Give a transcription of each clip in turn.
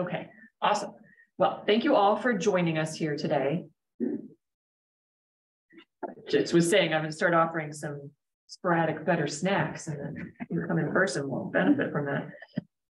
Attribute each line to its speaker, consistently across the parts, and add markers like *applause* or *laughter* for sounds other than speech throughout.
Speaker 1: Okay, awesome. Well, thank you all for joining us here today. Just was saying, I'm gonna start offering some sporadic better snacks and then you come in person will benefit from that.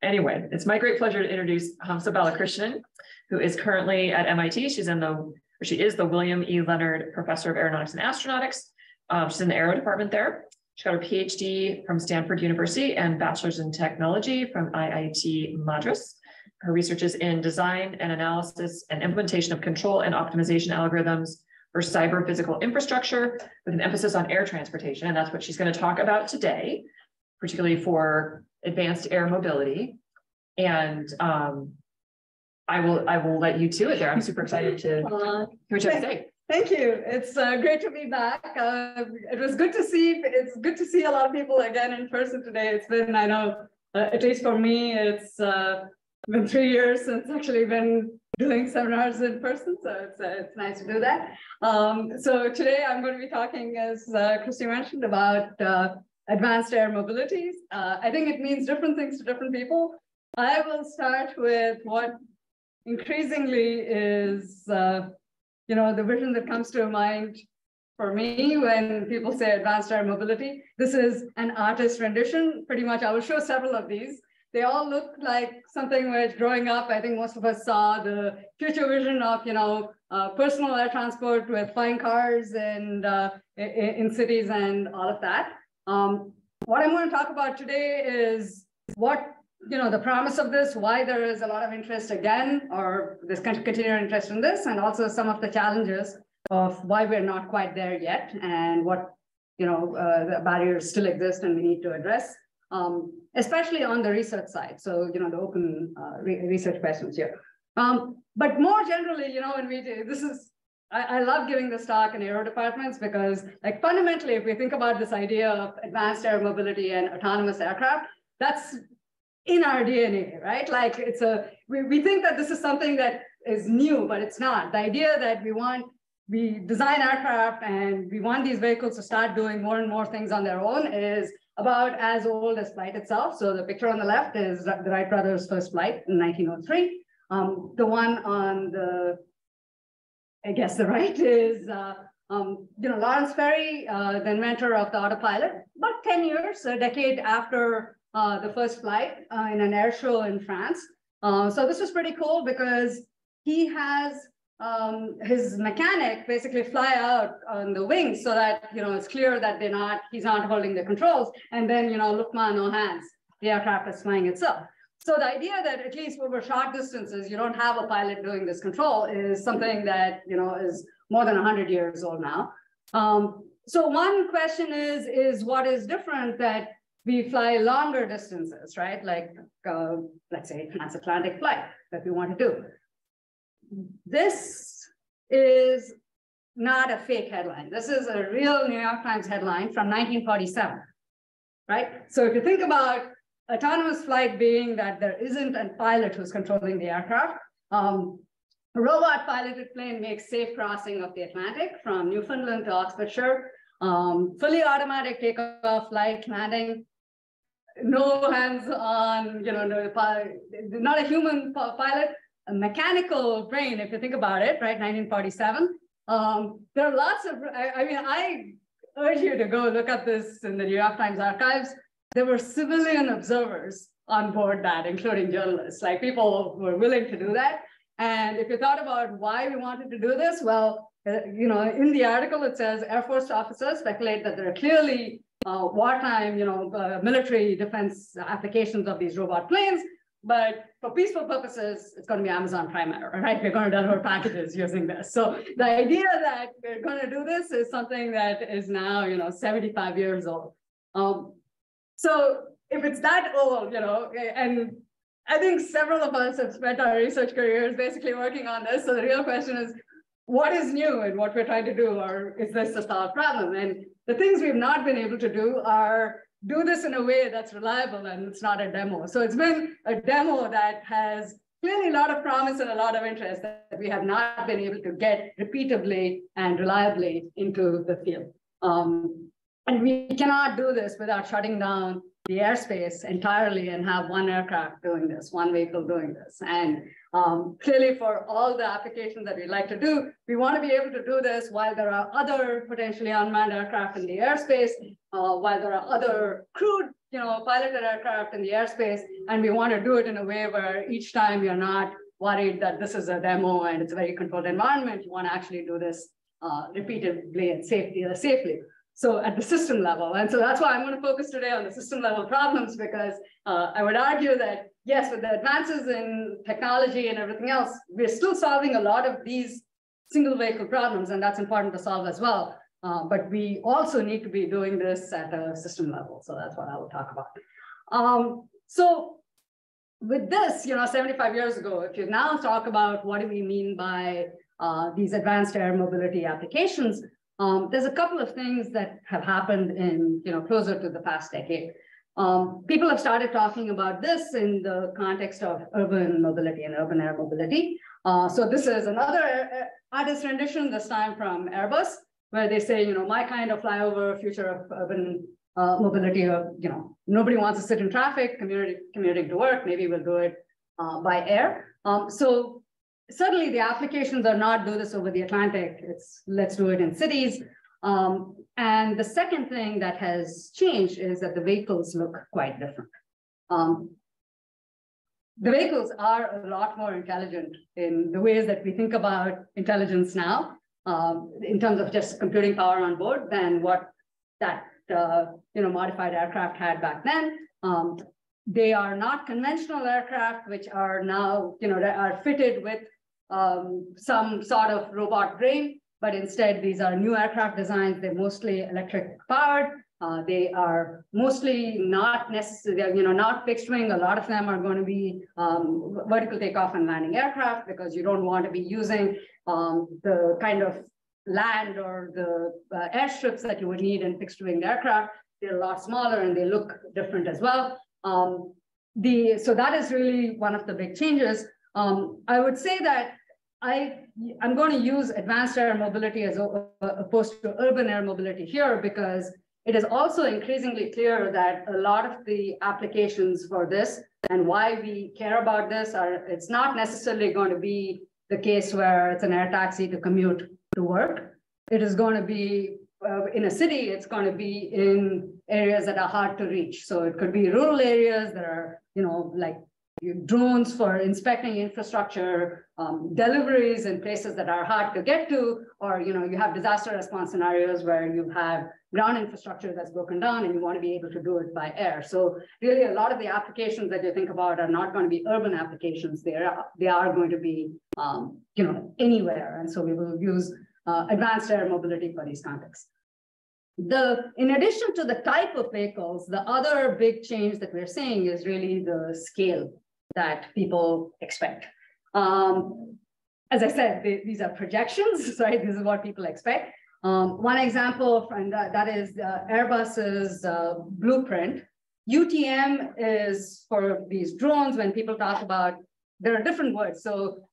Speaker 1: Anyway, it's my great pleasure to introduce Hamsa Balakrishnan, who is currently at MIT. She's in the, she is the William E. Leonhard Professor of Aeronautics and Astronautics. Um, she's in the Aero Department there. She got her PhD from Stanford University and Bachelor's in Technology from IIT Madras. Her research is in design and analysis and implementation of control and optimization algorithms for cyber physical infrastructure with an emphasis on air transportation. And that's what she's going to talk about today, particularly for advanced air mobility. And um, I will I will let you to it there. I'm super excited to *laughs* uh, hear what you have to say.
Speaker 2: Thank you. It's uh, great to be back. Uh, it was good to see. It's good to see a lot of people again in person today. It's been, I know, uh, at least for me, it's uh, been three years since actually been doing seminars in person. So it's uh, it's nice to do that. Um, so today I'm going to be talking, as uh, Christy mentioned, about advanced air mobilities. I think it means different things to different people. I will start with what increasingly is you know, the vision that comes to mind for me when people say advanced air mobility. This is an artist rendition, pretty much. I will show several of these. They all look like something which growing up, I think most of us saw the future vision of, you know, uh, personal air transport with flying cars and uh, in, in, cities and all of that. Um, what I'm going to talk about today is what you know, the promise of this, why there is a lot of interest again, or this kind of continued interest in this, and also some of the challenges of why we're not quite there yet, and what you know uh, the barriers still exist and we need to address, um, especially on the research side. So you know the open uh, re research questions here. Um, but more generally, you know, when we do this is I, I, love giving this talk in aero departments because, like, fundamentally, if we think about this idea of advanced air mobility and autonomous aircraft, that's in our DNA, right? Like it's a, we, we think that this is something that is new, but it's not. The idea that we want, we design aircraft and we want these vehicles to start doing more and more things on their own is about as old as flight itself. So the picture on the left is the Wright brothers' first flight in 1903. Um, the one on the, I guess the right is, uh, um, you know, Lawrence Sperry, uh, the inventor of the autopilot, about 10 years, a decade after uh, the first flight uh, in an air show in France. Uh, so this was pretty cool because he has um, his mechanic basically fly out on the wings so that you know it's clear that they're not he's not holding the controls and then you know look man no hands the aircraft is flying itself so the idea that at least over short distances you don't have a pilot doing this control is something that you know is more than 100 years old now um, so one question is is what is different that we fly longer distances, right? Like, uh, let's say, transatlantic flight that we want to do. This is not a fake headline. This is a real New York Times headline from 1947, right? So if you think about autonomous flight being that there isn't a pilot who's controlling the aircraft, um, a robot piloted plane makes safe crossing of the Atlantic from Newfoundland to Oxfordshire, um, fully automatic takeoff, flight, landing, no hands on, you know, no, not a human pilot, a mechanical brain, if you think about it, right, 1947. Um, there are lots of, I, I, mean, I urge you to go look at this in the New York Times archives. There were civilian observers on board that, including journalists, like people who were willing to do that. And if you thought about why we wanted to do this, well, uh, you know, in the article, it says Air Force officers speculate that there are clearly uh, wartime, you know, uh, military defense applications of these robot planes. But for peaceful purposes, it's going to be Amazon Prime right? We're going to deliver packages using this. So the idea that we're going to do this is something that is now, you know, 75 years old. Um, so if it's that old, you know, and I think several of us have spent our research careers basically working on this. So the real question is, what is new in what we're trying to do, or is this a solved problem? And the things we've not been able to do are do this in a way that's reliable and it's not a demo. So it's been a demo that has clearly a lot of promise and a lot of interest that we have not been able to get repeatably and reliably into the field. Um, and we cannot do this without shutting down the airspace entirely and have one aircraft doing this, one vehicle doing this. And um, clearly for all the applications that we like to do, we want to be able to do this while there are other potentially unmanned aircraft in the airspace, uh, while there are other crewed, you know, piloted aircraft in the airspace. And we want to do it in a way where each time you're not worried that this is a demo and it's a very controlled environment. You want to actually do this uh, repeatedly and safely, uh, safely. So at the system level. And so that's why I'm going to focus today on the system level problems because uh, I would argue that yes, with the advances in technology and everything else, we're still solving a lot of these single vehicle problems and that's important to solve as well. Uh, but we also need to be doing this at a system level. So that's what I will talk about. Um, so with this, you know, 75 years ago, if you now talk about what do we mean by uh, these advanced air mobility applications, um, there's a couple of things that have happened in, you know, closer to the past decade. Um, people have started talking about this in the context of urban mobility and urban air mobility. Uh, so this is another uh, uh, artist rendition, this time from Airbus, where they say, you know, my kind of flyover future of urban uh, mobility of, you know, nobody wants to sit in traffic, commuting, commuting to work, maybe we'll do it uh, by air. Um, so certainly the applications are not do this over the Atlantic. It's let's do it in cities. Um, and the second thing that has changed is that the vehicles look quite different. Um, the vehicles are a lot more intelligent in the ways that we think about intelligence now, um, in terms of just computing power on board than what that uh, you know modified aircraft had back then. Um, they are not conventional aircraft, which are now you know are fitted with um, some sort of robot brain, but instead these are new aircraft designs. They're mostly electric powered. Uh, they are mostly not necessarily, you know, not fixed wing. A lot of them are going to be um, vertical takeoff and landing aircraft because you don't want to be using um, the kind of land or the uh, airstrips that you would need in fixed wing aircraft. They're a lot smaller and they look different as well. Um, the, so that is really one of the big changes. Um, I would say that I, I'm going to use advanced air mobility as opposed to urban air mobility here because it is also increasingly clear that a lot of the applications for this and why we care about this are, it's not necessarily going to be the case where it's an air taxi to commute to work. It is going to be uh, in a city, it's going to be in areas that are hard to reach. So it could be rural areas that are, you know, like drones for inspecting infrastructure, um, deliveries in places that are hard to get to, or you know, you have disaster response scenarios where you have ground infrastructure that's broken down and you want to be able to do it by air. So really a lot of the applications that you think about are not going to be urban applications. They are, they are going to be, um, you know, anywhere. And so we will use uh, advanced air mobility for these contexts. The, in addition to the type of vehicles, the other big change that we're seeing is really the scale that people expect. Um, as I said, they, these are projections, *laughs* right? This is what people expect. Um, one example, and that, that is uh, Airbus's uh, blueprint. UTM is for these drones, when people talk about, there are different words. So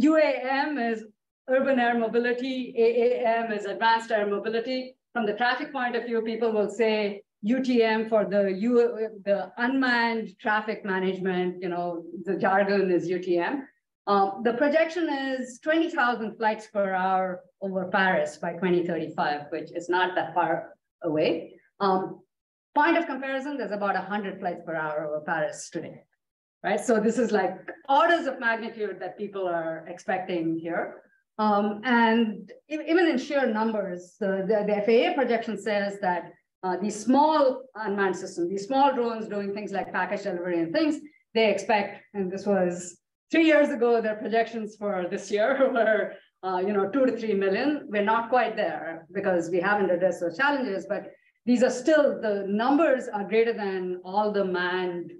Speaker 2: UAM is urban air mobility, AAM is advanced air mobility. From the traffic point of view, people will say UTM for the U, the unmanned traffic management, you know, the jargon is UTM. Um, the projection is 20,000 flights per hour over Paris by 2035, which is not that far away. Um, point of comparison, there's about 100 flights per hour over Paris today, right? So this is like orders of magnitude that people are expecting here. Um, and even in sheer numbers, the, the, the FAA projection says that uh, these small unmanned systems, these small drones doing things like package delivery and things, they expect, and this was three years ago, their projections for this year *laughs* were, uh, you know, two to three million. We're not quite there because we haven't addressed those challenges, but these are still, the numbers are greater than all the manned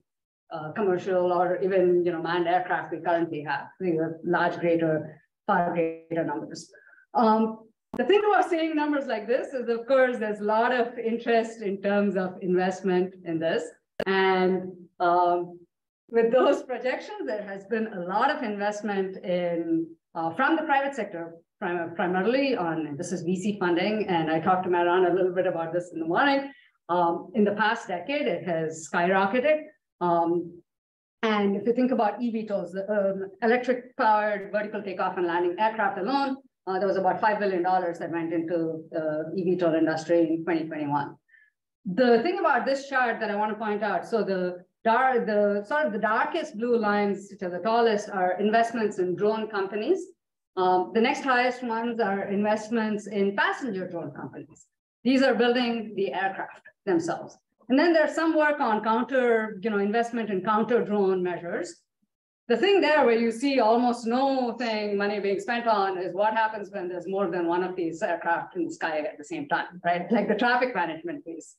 Speaker 2: uh, commercial or even, you know, manned aircraft we currently have. We have large, greater, far greater numbers. Um, the thing about seeing numbers like this is, of course, there's a lot of interest in terms of investment in this. And um, with those projections, there has been a lot of investment in uh, from the private sector, prim primarily on, this is VC funding, and I talked to Mehran a little bit about this in the morning. Um, in the past decade, it has skyrocketed. Um, and if you think about eVTOLs, the um, electric powered vertical takeoff and landing aircraft alone, uh, there was about $5 billion that went into the eVTOL industry in 2021. The thing about this chart that I want to point out, so the dark, the sort of the darkest blue lines, which are the tallest, are investments in drone companies. Um, the next highest ones are investments in passenger drone companies. These are building the aircraft themselves. And then there's some work on counter, you know, investment in counter drone measures. The thing there where you see almost no thing money being spent on is what happens when there's more than one of these aircraft in the sky at the same time, right? Like the traffic management piece.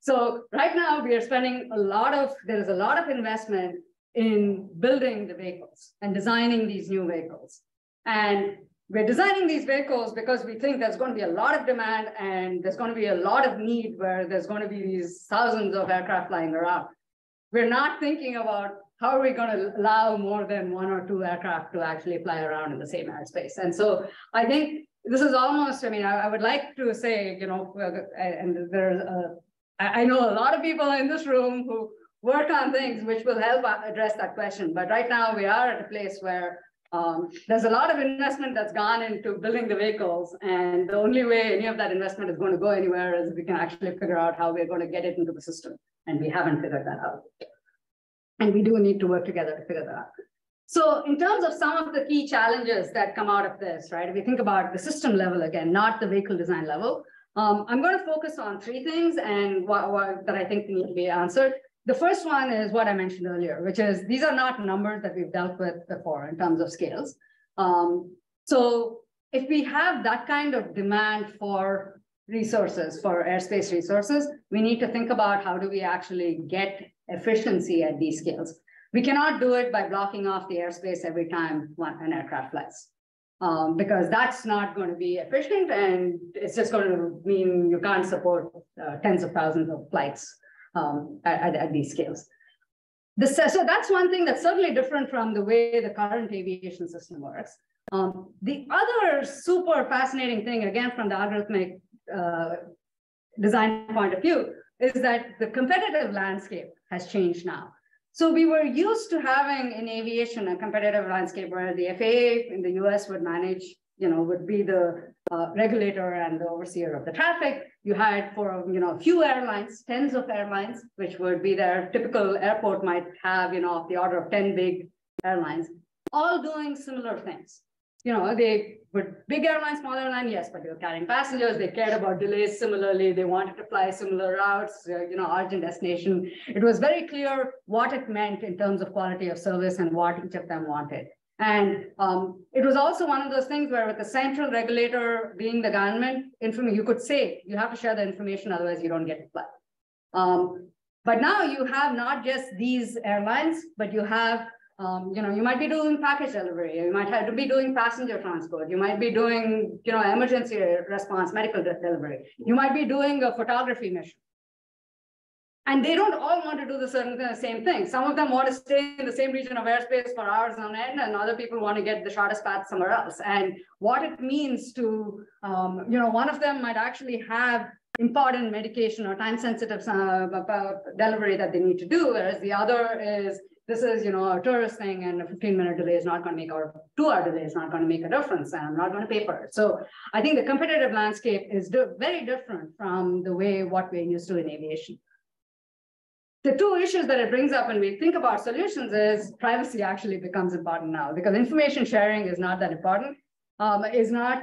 Speaker 2: So right now we are spending a lot of, there is a lot of investment in building the vehicles and designing these new vehicles. And we're designing these vehicles because we think there's going to be a lot of demand and there's going to be a lot of need where there's going to be these thousands of aircraft flying around. We're not thinking about how are we going to allow more than one or two aircraft to actually fly around in the same airspace. And so I think this is almost, I mean, I, I would like to say, you know, and there's a, I know a lot of people in this room who work on things which will help address that question. But right now we are at a place where um, there's a lot of investment that's gone into building the vehicles, and the only way any of that investment is going to go anywhere is if we can actually figure out how we're going to get it into the system, and we haven't figured that out. And we do need to work together to figure that out. So in terms of some of the key challenges that come out of this, right, if we think about the system level again, not the vehicle design level, um, I'm going to focus on three things and what, what, that I think need to be answered. The first one is what I mentioned earlier, which is these are not numbers that we've dealt with before in terms of scales. Um, so if we have that kind of demand for resources, for airspace resources, we need to think about how do we actually get efficiency at these scales. We cannot do it by blocking off the airspace every time one, an aircraft flies. Um, because that's not going to be efficient and it's just going to mean you can't support uh, tens of thousands of flights um, at, at, these scales. So that's one thing that's certainly different from the way the current aviation system works. Um, the other super fascinating thing, again, from the algorithmic uh, design point of view, is that the competitive landscape has changed now. So we were used to having in aviation a competitive landscape where the FAA in the US would manage, you know, would be the uh, regulator and the overseer of the traffic. You had for, you know, a few airlines, tens of airlines, which would be their typical airport might have, you know, the order of 10 big airlines, all doing similar things you know, they were big airline, small airline, yes, but they were carrying passengers. They cared about delays similarly. They wanted to fly similar routes, uh, you know, origin destination. It was very clear what it meant in terms of quality of service and what each of them wanted. And um, it was also one of those things where with the central regulator being the government, you could say you have to share the information, otherwise you don't get to fly. Um, but now you have not just these airlines, but you have um, you know, you might be doing package delivery, you might have to be doing passenger transport, you might be doing, you know, emergency response, medical de delivery, you might be doing a photography mission. And they don't all want to do the certain the same thing. Some of them want to stay in the same region of airspace for hours on end, and other people want to get the shortest path somewhere else. And what it means to, um, you know, one of them might actually have important medication or time sensitive uh, delivery that they need to do, whereas the other is this is, you know, a tourist thing and a 15 minute delay is not going to make, or two hour delay is not going to make a difference and I'm not going to pay for it. So I think the competitive landscape is very different from the way what we're used to in aviation. The two issues that it brings up when we think about solutions is privacy actually becomes important now because information sharing is not that important, um, is not,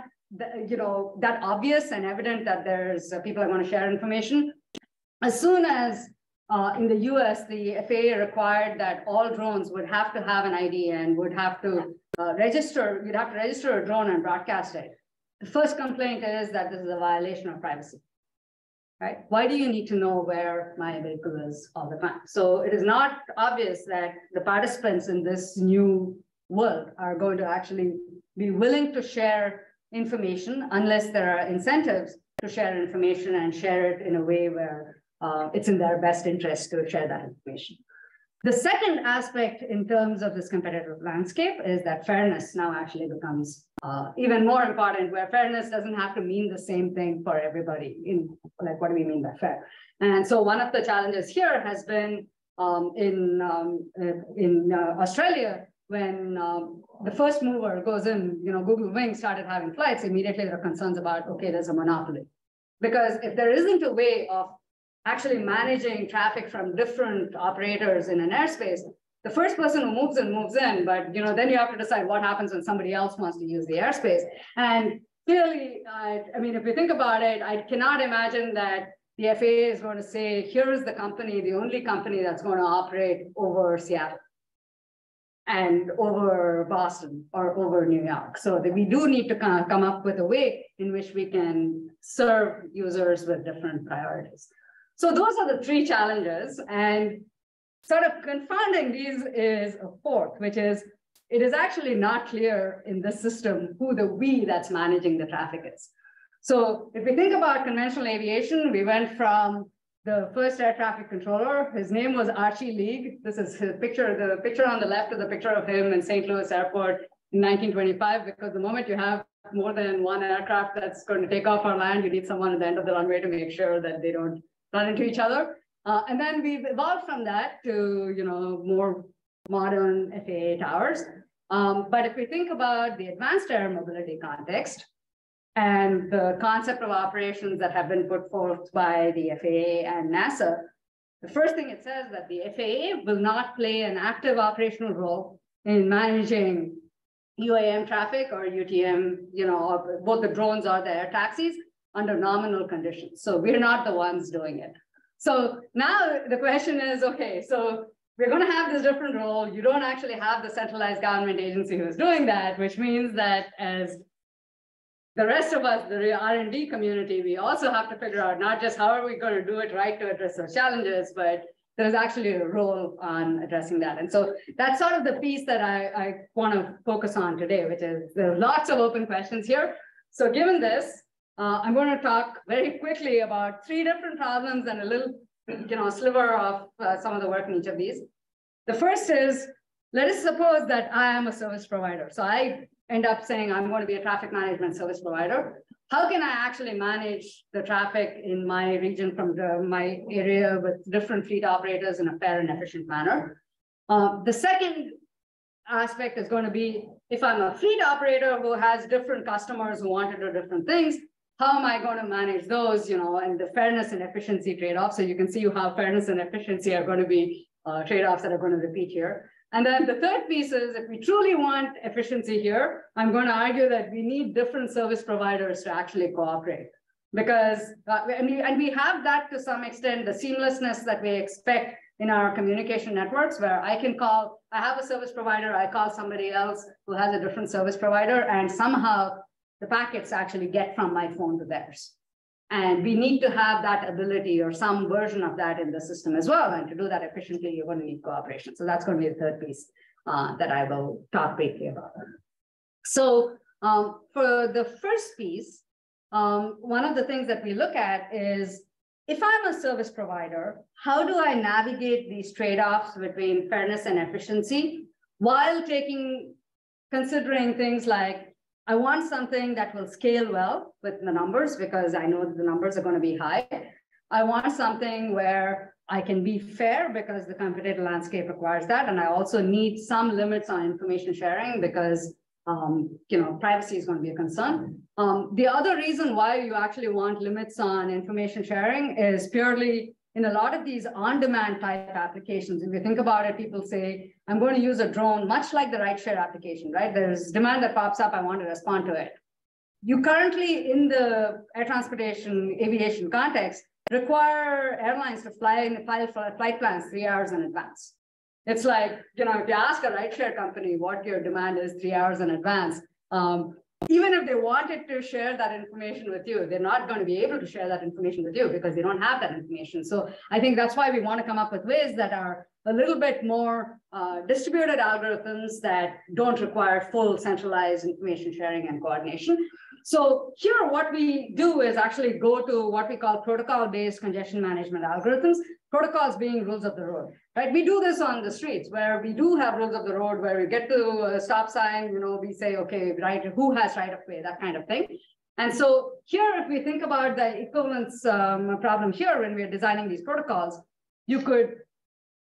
Speaker 2: you know, that obvious and evident that there's uh, people are going to share information. As soon as uh, in the US, the FAA required that all drones would have to have an ID and would have to uh, register, you'd have to register a drone and broadcast it. The first complaint is that this is a violation of privacy, right? Why do you need to know where my vehicle is all the time? So it is not obvious that the participants in this new world are going to actually be willing to share information unless there are incentives to share information and share it in a way where uh, it's in their best interest to share that information. The second aspect in terms of this competitive landscape is that fairness now actually becomes uh, even more important, where fairness doesn't have to mean the same thing for everybody. In like, what do we mean by fair? And so one of the challenges here has been um, in, um, in uh, Australia, when um, the first mover goes in, you know, Google Wing started having flights, immediately there are concerns about, okay, there's a monopoly. Because if there isn't a way of actually managing traffic from different operators in an airspace, the first person who moves in moves in, but you know, then you have to decide what happens when somebody else wants to use the airspace. And clearly, uh, I mean, if you think about it, I cannot imagine that the FAA is going to say, here is the company, the only company that's going to operate over Seattle and over Boston or over New York. So that we do need to kind of come up with a way in which we can serve users with different priorities. So those are the three challenges. And sort of confounding these is a fourth, which is it is actually not clear in this system who the we that's managing the traffic is. So if we think about conventional aviation, we went from the first air traffic controller. His name was Archie League. This is his picture. The picture on the left is a picture of him in St. Louis Airport in 1925, because the moment you have more than one aircraft that's going to take off on land, you need someone at the end of the runway to make sure that they don't run into each other. Uh, and then we've evolved from that to, you know, more modern FAA towers. Um, but if we think about the advanced air mobility context and the concept of operations that have been put forth by the FAA and NASA, the first thing it says that the FAA will not play an active operational role in managing UAM traffic or UTM, you know, both the drones or the air taxis under nominal conditions. So we're not the ones doing it. So now the question is, okay, so we're going to have this different role. You don't actually have the centralized government agency who's doing that, which means that as the rest of us, the R&D community, we also have to figure out not just how are we going to do it right to address those challenges, but there's actually a role on addressing that. And so that's sort of the piece that I, I want to focus on today, which is there are lots of open questions here. So given this, uh, I'm going to talk very quickly about three different problems and a little, you know, sliver of uh, some of the work in each of these. The first is, let us suppose that I am a service provider. So I end up saying I'm going to be a traffic management service provider. How can I actually manage the traffic in my region from the, my area with different fleet operators in a fair and efficient manner? Uh, the second aspect is going to be if I'm a fleet operator who has different customers who want to do different things, how am I going to manage those, you know, and the fairness and efficiency trade-offs. So you can see how fairness and efficiency are going to be uh, trade-offs that are going to repeat here. And then the third piece is if we truly want efficiency here, I'm going to argue that we need different service providers to actually cooperate. Because, uh, and, we, and we have that to some extent, the seamlessness that we expect in our communication networks where I can call, I have a service provider, I call somebody else who has a different service provider, and somehow the packets actually get from my phone to theirs. And we need to have that ability or some version of that in the system as well. And to do that efficiently, you're going to need cooperation. So that's going to be the third piece uh, that I will talk briefly about. So um, for the first piece, um, one of the things that we look at is if I'm a service provider, how do I navigate these trade-offs between fairness and efficiency while taking considering things like I want something that will scale well with the numbers because I know the numbers are going to be high. I want something where I can be fair because the competitive landscape requires that. And I also need some limits on information sharing because um, you know, privacy is going to be a concern. Um, the other reason why you actually want limits on information sharing is purely in a lot of these on-demand type applications, if you think about it, people say, I'm going to use a drone, much like the rideshare application, right? There's demand that pops up, I want to respond to it. You currently, in the air transportation aviation context, require airlines to fly in the file flight plans three hours in advance. It's like, you know, if you ask a rideshare company what your demand is three hours in advance, um, even if they wanted to share that information with you, they're not going to be able to share that information with you because they don't have that information. So I think that's why we want to come up with ways that are a little bit more uh, distributed algorithms that don't require full centralized information sharing and coordination. So here, what we do is actually go to what we call protocol-based congestion management algorithms, protocols being rules of the road, right? We do this on the streets where we do have rules of the road where we get to a stop sign, you know, we say, okay, right, who has right of way, that kind of thing. And so here, if we think about the equivalence um, problem here, when we're designing these protocols, you could,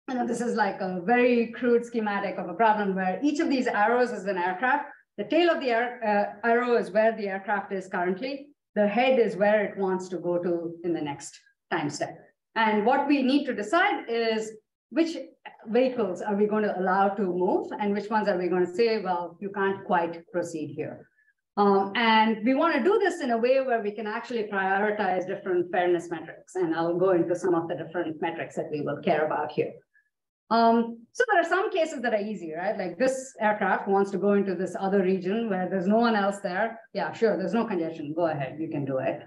Speaker 2: you know, this is like a very crude schematic of a problem where each of these arrows is an aircraft. The tail of the air, uh, arrow is where the aircraft is currently. The head is where it wants to go to in the next time step. And what we need to decide is which vehicles are we going to allow to move and which ones are we going to say, well, you can't quite proceed here. Um, and we want to do this in a way where we can actually prioritize different fairness metrics. And I'll go into some of the different metrics that we will care about here. Um, so there are some cases that are easy, right? Like this aircraft wants to go into this other region where there's no one else there. Yeah, sure, there's no congestion. Go ahead, you can do it.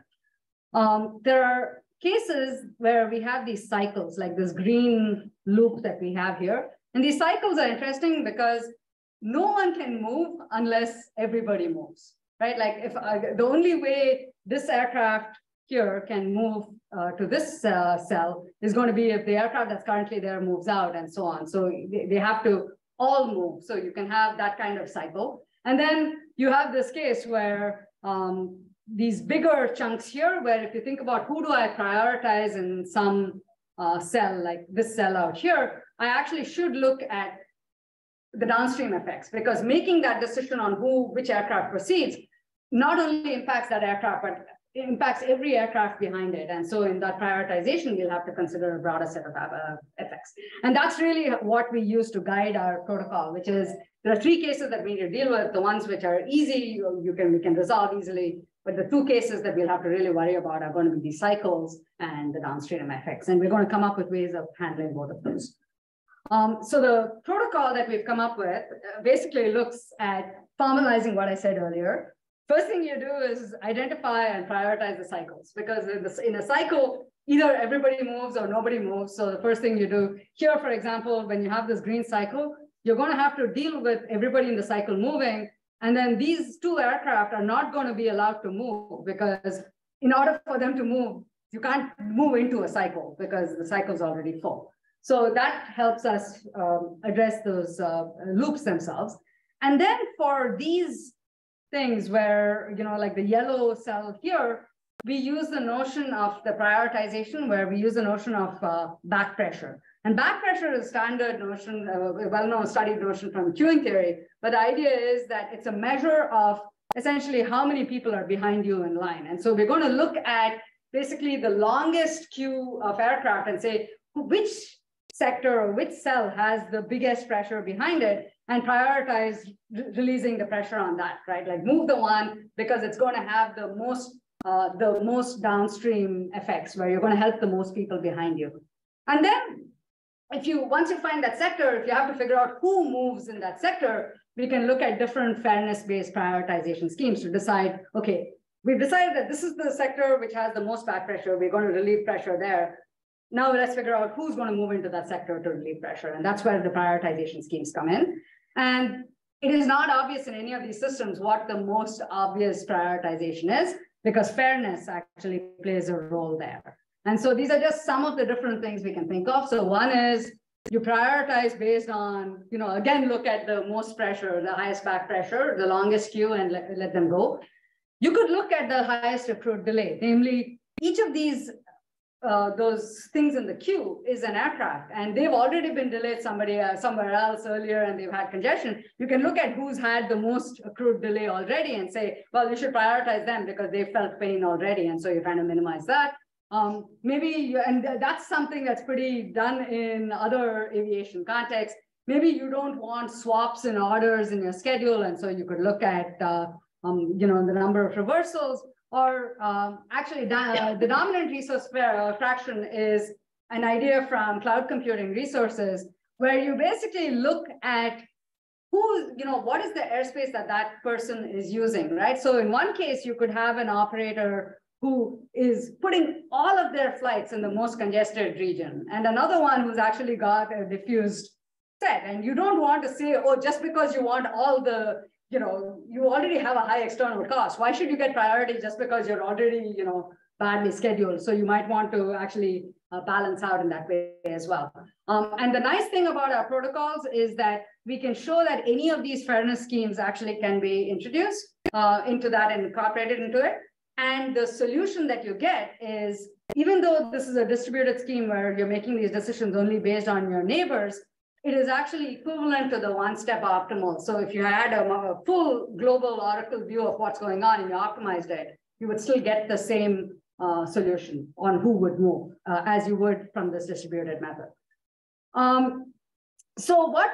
Speaker 2: Um, there are cases where we have these cycles, like this green loop that we have here. And these cycles are interesting because no one can move unless everybody moves, right? Like if uh, the only way this aircraft here can move uh, to this uh, cell is going to be if the aircraft that's currently there moves out and so on. So they, they have to all move. So you can have that kind of cycle. And then you have this case where um, these bigger chunks here, where if you think about who do I prioritize in some uh, cell, like this cell out here, I actually should look at the downstream effects because making that decision on who, which aircraft proceeds, not only impacts that aircraft, but impacts every aircraft behind it. And so in that prioritization, we'll have to consider a broader set of uh, effects. And that's really what we use to guide our protocol, which is there are three cases that we need to deal with. The ones which are easy, you, can we can resolve easily. But the two cases that we'll have to really worry about are going to be these cycles and the downstream effects. And we're going to come up with ways of handling both of those. Um, so the protocol that we've come up with uh, basically looks at formalizing what I said earlier. First thing you do is identify and prioritize the cycles because in a cycle, either everybody moves or nobody moves. So the first thing you do here, for example, when you have this green cycle, you're going to have to deal with everybody in the cycle moving and then these two aircraft are not going to be allowed to move because in order for them to move, you can't move into a cycle because the cycle is already full. So that helps us um, address those uh, loops themselves. And then for these things where, you know, like the yellow cell here, we use the notion of the prioritization where we use the notion of uh, back pressure. And back pressure is a standard notion, a well-known studied notion from queuing theory. But the idea is that it's a measure of essentially how many people are behind you in line. And so we're going to look at basically the longest queue of aircraft and say which sector or which cell has the biggest pressure behind it and prioritize releasing the pressure on that, right? Like move the one because it's going to have the most uh, the most downstream effects where you're going to help the most people behind you. And then if you, once you find that sector, if you have to figure out who moves in that sector, we can look at different fairness-based prioritization schemes to decide, okay, we've decided that this is the sector which has the most back pressure. We're going to relieve pressure there. Now let's figure out who's going to move into that sector to relieve pressure. And that's where the prioritization schemes come in. And it is not obvious in any of these systems what the most obvious prioritization is because fairness actually plays a role there. And so these are just some of the different things we can think of. So one is you prioritize based on, you know, again, look at the most pressure, the highest back pressure, the longest queue and let, let them go. You could look at the highest accrued delay, namely each of these uh, those things in the queue is an aircraft. And they've already been delayed somebody uh, somewhere else earlier and they've had congestion. You can look at who's had the most accrued delay already and say well you should prioritize them because they felt pain already. And so you're trying to minimize that. Um, maybe, you, and that's something that's pretty done in other aviation contexts. Maybe you don't want swaps and orders in your schedule. And so you could look at, uh, um, you know, the number of reversals or um, actually uh, the dominant resource uh, fraction is an idea from cloud computing resources where you basically look at who, you know, what is the airspace that that person is using, right? So in one case, you could have an operator who is putting all of their flights in the most congested region, and another one who's actually got a diffused set. And you don't want to say, oh, just because you want all the, you know, you already have a high external cost. Why should you get priority just because you're already, you know, badly scheduled? So you might want to actually uh, balance out in that way as well. Um, and the nice thing about our protocols is that we can show that any of these fairness schemes actually can be introduced uh, into that and incorporated into it. And the solution that you get is, even though this is a distributed scheme where you're making these decisions only based on your neighbors, it is actually equivalent to the one-step optimal. So if you had a, a, full global Oracle view of what's going on and you optimized it, you would still get the same uh, solution on who would move uh, as you would from this distributed method. Um, so what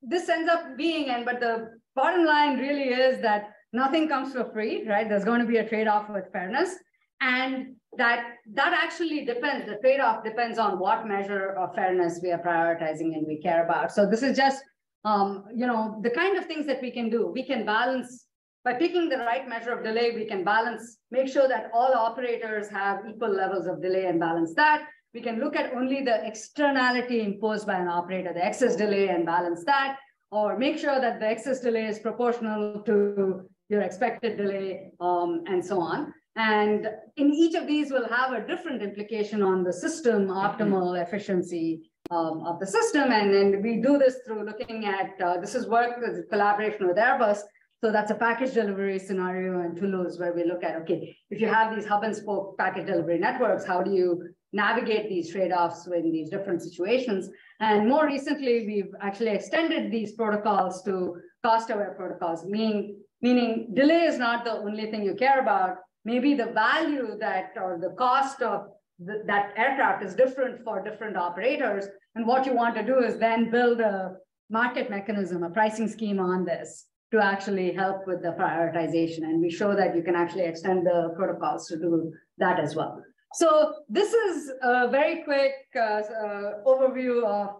Speaker 2: this ends up being, and but the bottom line really is that nothing comes for free, right? There's going to be a trade-off with fairness. And that, that actually depends, the trade-off depends on what measure of fairness we are prioritizing and we care about. So this is just, um, you know, the kind of things that we can do. We can balance, by picking the right measure of delay, we can balance, make sure that all operators have equal levels of delay and balance that. We can look at only the externality imposed by an operator, the excess delay and balance that, or make sure that the excess delay is proportional to your expected delay, um, and so on. And in each of these will have a different implication on the system optimal efficiency um, of the system. And then we do this through looking at, uh, this is work with collaboration with Airbus. So that's a package delivery scenario in Toulouse where we look at, okay, if you have these hub and spoke package delivery networks, how do you navigate these trade-offs in these different situations? And more recently, we've actually extended these protocols to cost-aware protocols, meaning, meaning delay is not the only thing you care about, maybe the value that or the cost of the, that aircraft is different for different operators. And what you want to do is then build a market mechanism, a pricing scheme on this to actually help with the prioritization. And we show that you can actually extend the protocols to do that as well. So this is a very quick uh, uh, overview of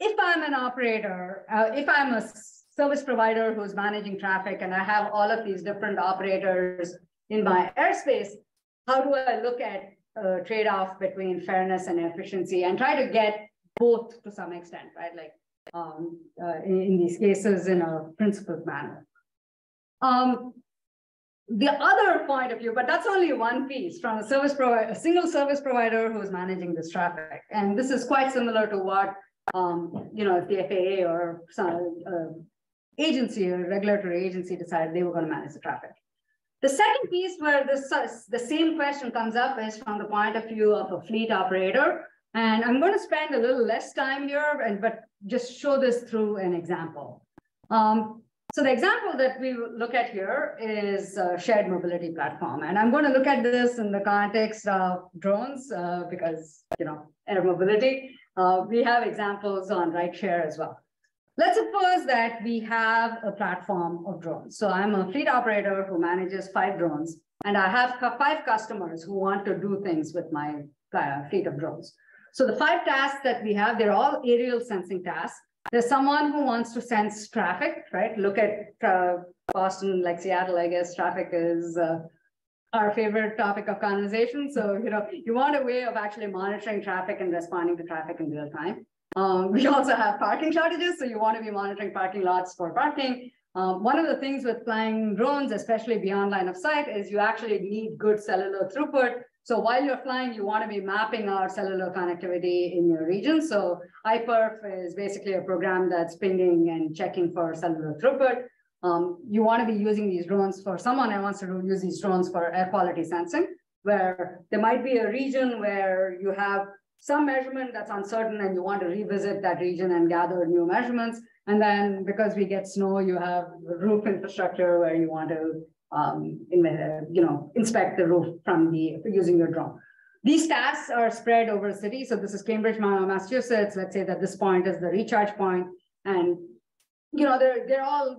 Speaker 2: if I'm an operator, uh, if I'm a service provider who's managing traffic and I have all of these different operators in my airspace, how do I look at a trade-off between fairness and efficiency and try to get both to some extent, right? Like um, uh, in, in, these cases in a principled manner. Um, the other point of view, but that's only one piece from a service provider, a single service provider who's managing this traffic. And this is quite similar to what, um, you know, if the FAA or some uh, agency or regulatory agency decided they were going to manage the traffic. The second piece where the, the same question comes up is from the point of view of a fleet operator. And I'm going to spend a little less time here, and, but just show this through an example. Um, so the example that we look at here is a shared mobility platform. And I'm going to look at this in the context of drones uh, because, you know, air mobility. Uh, we have examples on rideshare as well. Let's suppose that we have a platform of drones. So I'm a fleet operator who manages five drones, and I have five customers who want to do things with my uh, fleet of drones. So the five tasks that we have, they're all aerial sensing tasks. There's someone who wants to sense traffic, right? Look at uh, Boston, like Seattle, I guess traffic is uh, our favorite topic of conversation. So, you know, you want a way of actually monitoring traffic and responding to traffic in real time. Um, *laughs* we also have parking shortages, so you want to be monitoring parking lots for parking. Um, one of the things with flying drones, especially beyond line of sight, is you actually need good cellular throughput. So while you're flying, you want to be mapping out cellular connectivity in your region. So iPerf is basically a program that's pinging and checking for cellular throughput. Um, you want to be using these drones for someone that wants to use these drones for air quality sensing, where there might be a region where you have some measurement that's uncertain and you want to revisit that region and gather new measurements. And then because we get snow, you have roof infrastructure where you want to um, in, you know, inspect the roof from the using your drone. These tasks are spread over a city. So this is Cambridge, Massachusetts. Let's say that this point is the recharge point, and you know they're they're all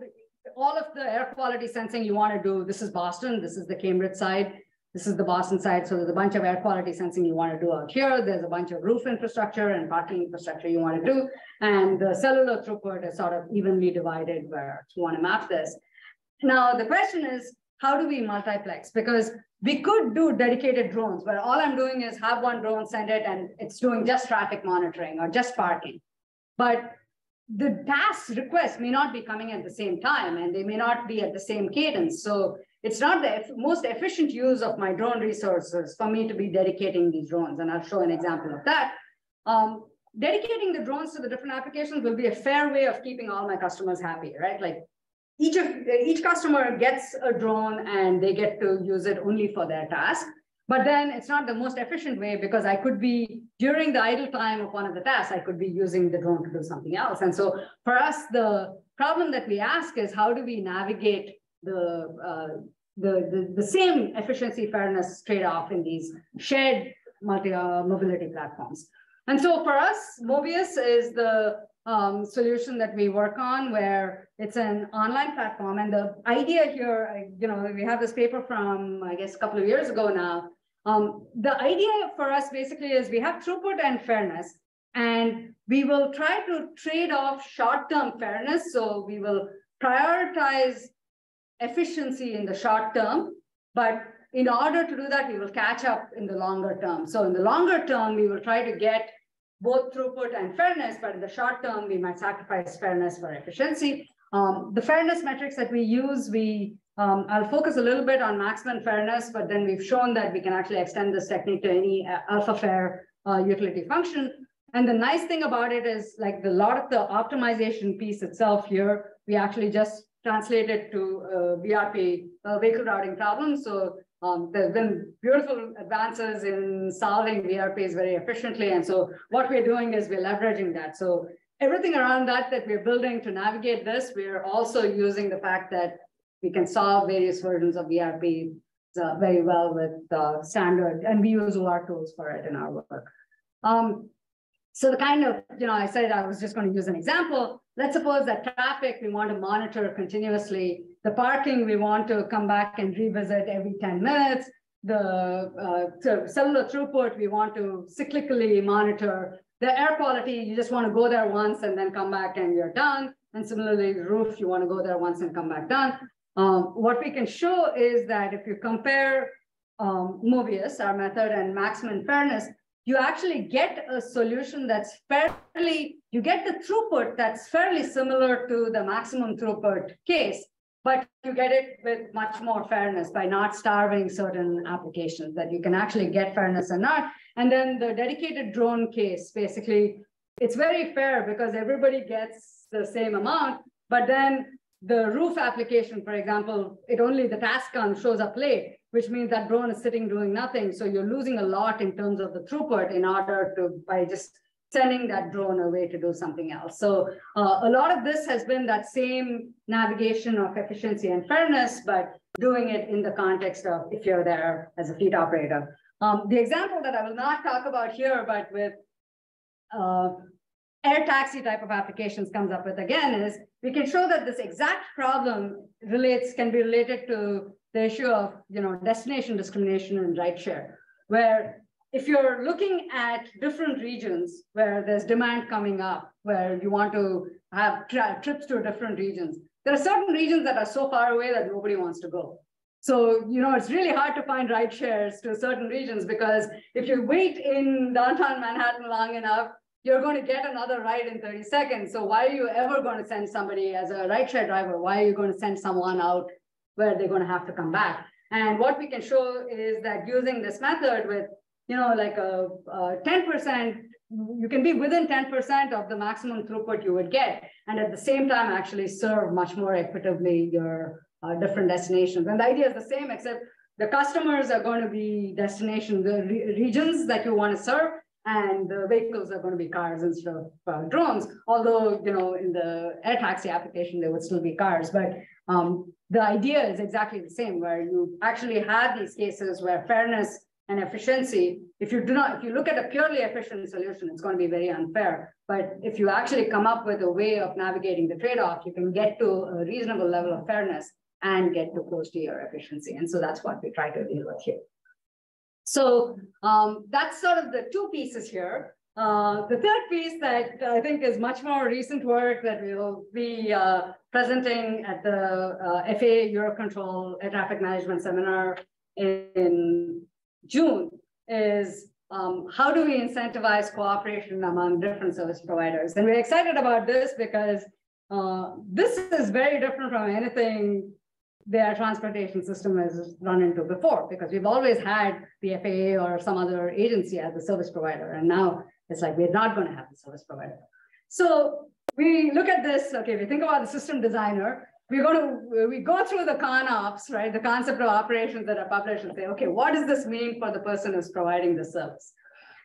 Speaker 2: all of the air quality sensing you want to do. This is Boston. This is the Cambridge side. This is the Boston side. So there's a bunch of air quality sensing you want to do out here. There's a bunch of roof infrastructure and parking infrastructure you want to do. And the cellular throughput is sort of evenly divided where you want to map this. Now, the question is, how do we multiplex? Because we could do dedicated drones where all I'm doing is have one drone, send it, and it's doing just traffic monitoring or just parking. But the task requests may not be coming at the same time and they may not be at the same cadence. So it's not the most efficient use of my drone resources for me to be dedicating these drones. And I'll show an example of that. Um, dedicating the drones to the different applications will be a fair way of keeping all my customers happy, right? Like each of each customer gets a drone and they get to use it only for their task. But then it's not the most efficient way because I could be during the idle time of one of the tasks, I could be using the drone to do something else. And so for us, the problem that we ask is how do we navigate the uh, the, the, the same efficiency fairness trade-off in these shared multi uh, mobility platforms. And so for us, Mobius is the um, solution that we work on where it's an online platform. And the idea here, you know, we have this paper from, I guess, a couple of years ago now. Um, the idea for us basically is we have throughput and fairness, and we will try to trade off short-term fairness. So we will prioritize efficiency in the short term, but in order to do that, we will catch up in the longer term. So in the longer term, we will try to get both throughput and fairness, but in the short term, we might sacrifice fairness for efficiency. Um, the fairness metrics that we use, we um, I'll focus a little bit on max-min fairness, but then we've shown that we can actually extend this technique to any uh, alpha fair uh, utility function. And the nice thing about it is like the lot of the optimization piece itself here, we actually just translate it to uh, VRP, uh, vehicle routing problems. So um, there's been beautiful advances in solving VRPs very efficiently. And so what we're doing is we're leveraging that. So everything around that that we're building to navigate this, we're also using the fact that we can solve various versions of VRP uh, very well with uh, standard, and we use OR tools for it in our work. Um, so the kind of, you know, I said I was just going to use an example. Let's suppose that traffic we want to monitor continuously. The parking we want to come back and revisit every 10 minutes. The uh, cellular throughput we want to cyclically monitor. The air quality, you just want to go there once and then come back and you're done. And similarly, the roof, you want to go there once and come back done. Um, what we can show is that if you compare um, Mobius, our method, and max-min fairness, you actually get a solution that's fairly, you get the throughput that's fairly similar to the maximum throughput case, but you get it with much more fairness by not starving certain applications that you can actually get fairness and not. And then the dedicated drone case, basically, it's very fair because everybody gets the same amount, but then the roof application, for example, it only the task gun shows up late, which means that drone is sitting doing nothing. So you're losing a lot in terms of the throughput in order to by just sending that drone away to do something else. So uh, a lot of this has been that same navigation of efficiency and fairness, but doing it in the context of if you're there as a fleet operator. Um, the example that I will not talk about here, but with uh, air taxi type of applications comes up with again is we can show that this exact problem relates, can be related to the issue of you know, destination discrimination and rideshare, where if you're looking at different regions where there's demand coming up, where you want to have trips to different regions, there are certain regions that are so far away that nobody wants to go. So, you know, it's really hard to find ride shares to certain regions because if you wait in downtown Manhattan long enough, you're going to get another ride in 30 seconds. So why are you ever going to send somebody as a rideshare driver? Why are you going to send someone out where they're going to have to come back? And what we can show is that using this method with, you know, like a 10%, you can be within 10% of the maximum throughput you would get. And at the same time, actually serve much more equitably your uh, different destinations. And the idea is the same, except the customers are going to be destination, the re regions that you want to serve, and the vehicles are going to be cars instead of uh, drones. Although, you know, in the air taxi application, they would still be cars. But um, the idea is exactly the same, where you actually have these cases where fairness and efficiency, if you do not, if you look at a purely efficient solution, it's going to be very unfair. But if you actually come up with a way of navigating the trade-off, you can get to a reasonable level of fairness and get to close to your efficiency. And so that's what we try to deal with here. So um, that's sort of the two pieces here. Uh, the third piece that I think is much more recent work that we'll be uh, presenting at the uh, FAA Eurocontrol Air Traffic Management Seminar in June is um, how do we incentivize cooperation among different service providers? And we're excited about this because uh, this is very different from anything their transportation system has run into before because we've always had the FAA or some other agency as the service provider. And now it's like, we're not going to have the service provider. So we look at this, okay, we think about the system designer. We're going to, we go through the con ops, right? The concept of operations that are published and say, okay, what does this mean for the person who's providing the service?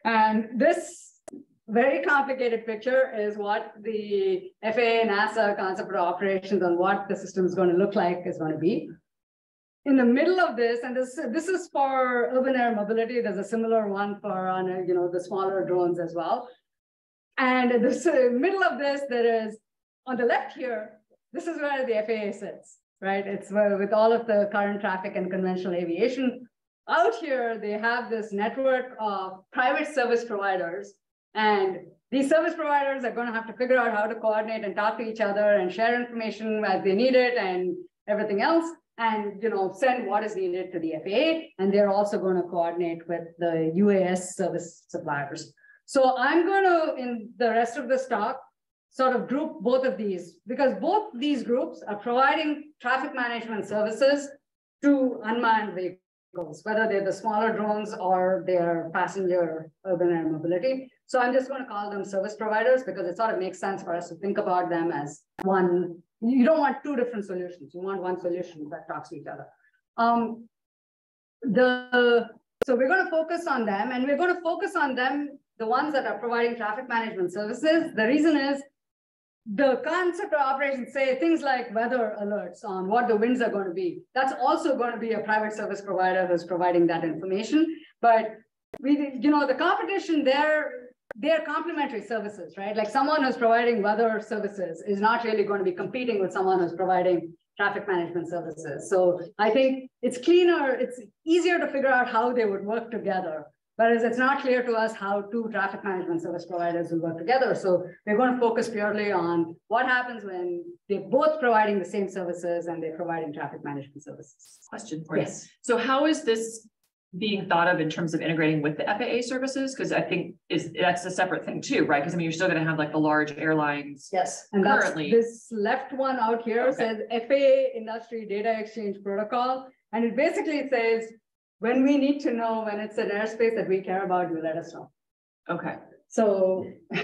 Speaker 2: And this very complicated picture is what the FAA NASA concept of operations and what the system is going to look like is going to be. In the middle of this, and this, this is for urban air mobility, there's a similar one for on a, you know the smaller drones as well. And in the middle of this, there is on the left here, this is where the FAA sits, right? It's where, with all of the current traffic and conventional aviation. Out here, they have this network of private service providers and these service providers are going to have to figure out how to coordinate and talk to each other and share information as they need it and everything else and you know send what is needed to the FAA. And they're also going to coordinate with the UAS service suppliers. So I'm going to, in the rest of this talk, sort of group both of these because both these groups are providing traffic management services to unmanned vehicles, whether they're the smaller drones or their passenger urban air mobility. So I'm just going to call them service providers because it sort of makes sense for us to think about them as one. You don't want two different solutions. You want one solution that talks to each other. Um, the so we're going to focus on them and we're going to focus on them, the ones that are providing traffic management services. The reason is the concept of operations say things like weather alerts on what the winds are going to be. That's also going to be a private service provider who's providing that information. But we, you know, the competition there they're complementary services, right? Like someone who's providing weather services is not really going to be competing with someone who's providing traffic management services. So I think it's cleaner, it's easier to figure out how they would work together. Whereas it's not clear to us how two traffic management service providers will work together. So we're going to focus purely on what happens when they're both providing the same services and they're providing traffic management services.
Speaker 1: Question for yes. you. So how is this being thought of in terms of integrating with the FAA services? Because I think is that's a separate thing too, right? Because I mean, you're still going to have like the large airlines.
Speaker 2: Yes, and currently. this left one out here okay. says FAA Industry Data Exchange Protocol, and it basically says when we need to know when it's an airspace that we care about, you let us know.
Speaker 1: Okay.
Speaker 2: So. *laughs*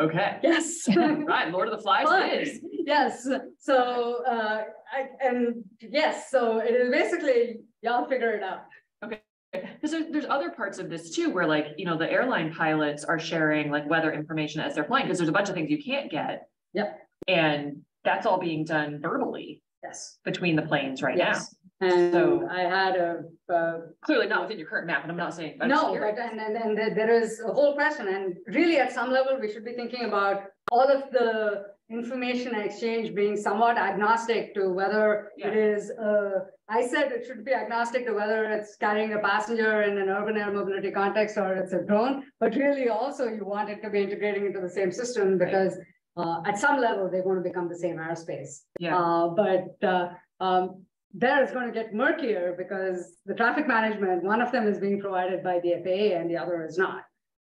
Speaker 1: okay.
Speaker 2: Yes.
Speaker 1: right, Lord of the Flies is.
Speaker 2: Yes. So, uh, I, and yes, so it is basically y'all figure it out. Okay.
Speaker 1: Because there's, there's other parts of this too, where like, you know, the airline pilots are sharing like weather information as they're flying, because there's a bunch of things you can't get.
Speaker 2: Yep.
Speaker 1: And that's all being done verbally
Speaker 2: Yes.
Speaker 1: between the planes right now.
Speaker 2: And
Speaker 1: So-
Speaker 2: I had a, uh,
Speaker 1: Clearly not within your current map, and I'm not saying. I'm
Speaker 2: no, but and, and, and there- is a whole question. And really at some level, we should be thinking about all of the information exchange being somewhat agnostic to whether
Speaker 1: Yeah.
Speaker 2: it is, uh, I said it should be agnostic to whether it's carrying a passenger in an urban air mobility context or it's a drone, but really also you want it to be integrating into the same system because uh, at some level, they're going to become the same airspace.
Speaker 1: Yeah,
Speaker 2: Uh, but uh, um, there it's going to get murkier because the traffic management, one of them is being provided by the FAA and the other is not.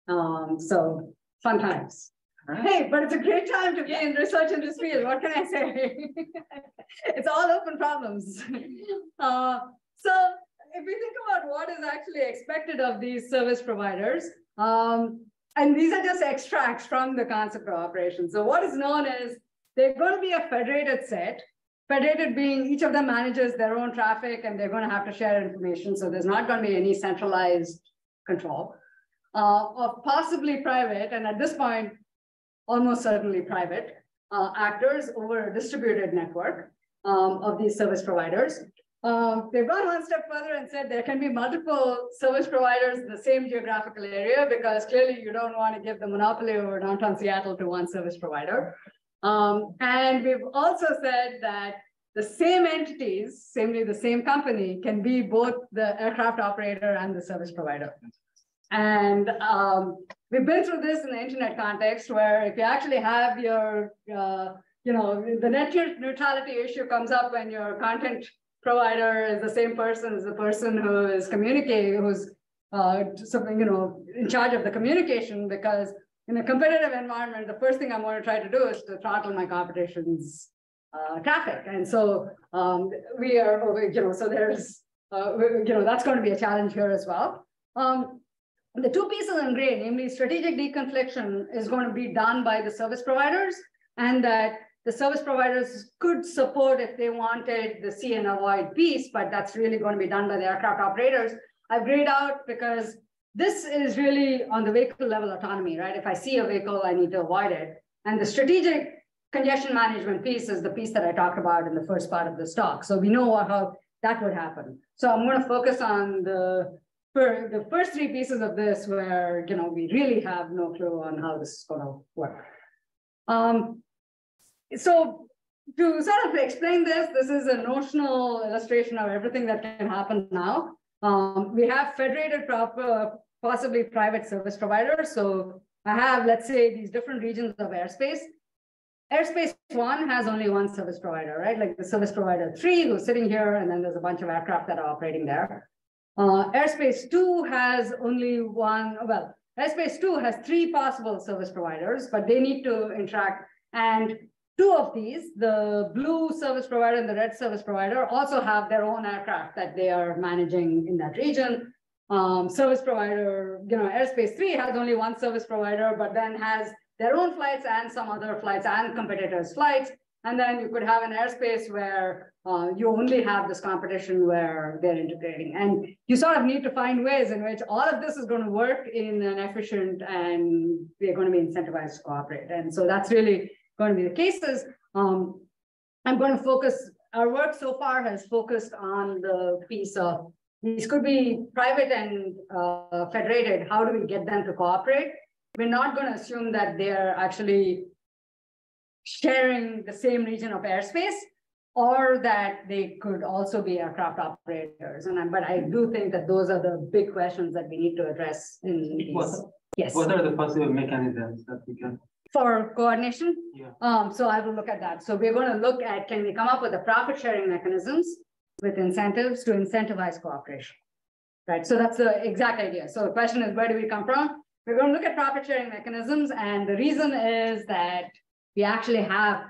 Speaker 2: Um, so fun times.
Speaker 1: All right.
Speaker 2: Hey, but it's a great time to be in research in this field. What can I say? *laughs* it's all open problems. *laughs* Uh, so if we think about what is actually expected of these service providers, um, and these are just extracts from the concept of operations. So what is known is they're going to be a federated set, federated being each of them manages their own traffic and they're going to have to share information. So there's not going to be any centralized control uh, of possibly private. And at this point, almost certainly private uh, actors over a distributed network um, of these service providers. Um, they've gone one step further and said there can be multiple service providers in the same geographical area because clearly you don't want to give the monopoly over downtown Seattle to one service provider. Um, and we've also said that the same entities, namely the same company, can be both the aircraft operator and the service provider. And um, we've been through this in the internet context where if you actually have your, uh, you know, the net neutrality issue comes up when your content provider is the same person as the person who is communicating, who's uh, something, you know, in charge of the communication because in a competitive environment, the first thing I'm going to try to do is to throttle my competition's uh, traffic. And so um, we are, you know, so there's, uh, you know, that's going to be a challenge here as well. Um, the two pieces in gray, namely strategic deconfliction is going to be done by the service providers and that the service providers could support if they wanted the see and avoid piece, but that's really going to be done by the aircraft operators. I've grayed out because this is really on the vehicle level autonomy, right? If I see a vehicle, I need to avoid it. And the strategic congestion management piece is the piece that I talked about in the first part of the talk. So we know how that would happen. So I'm going to focus on the for the first three pieces of this where you know we really have no clue on how this is going to work. Um, so to sort of explain this, this is a notional illustration of everything that can happen now. Um, we have federated proper, possibly private service providers. So I have, let's say, these different regions of airspace. Airspace one has only one service provider, right? Like the service provider three who's sitting here, and then there's a bunch of aircraft that are operating there. Uh, airspace two has only one, well, airspace two has three possible service providers, but they need to interact. And two of these, the blue service provider and the red service provider also have their own aircraft that they are managing in that region. Um, service provider, you know, airspace three has only one service provider, but then has their own flights and some other flights and competitors' flights. And then you could have an airspace where uh, you only have this competition where they're integrating. And you sort of need to find ways in which all of this is going to work in an efficient and they're going to be incentivized to cooperate. And so that's really going to be the cases. Um, I'm going to focus, our work so far has focused on the piece of these could be private and uh, federated. How do we get them to cooperate? We're not going to assume that they're actually sharing the same region of airspace or that they could also be aircraft operators. And but I do think that those are the big questions that we need to address in these.
Speaker 3: What,
Speaker 2: yes.
Speaker 3: What are the possible mechanisms that we can?
Speaker 2: For coordination?
Speaker 3: Yeah.
Speaker 2: Um, so I will look at that. So we're going to look at, can we come up with the profit sharing mechanisms with incentives to incentivize cooperation? Right, so that's the exact idea. So the question is, where do we come from? We're going to look at profit sharing mechanisms. And the reason is that we actually have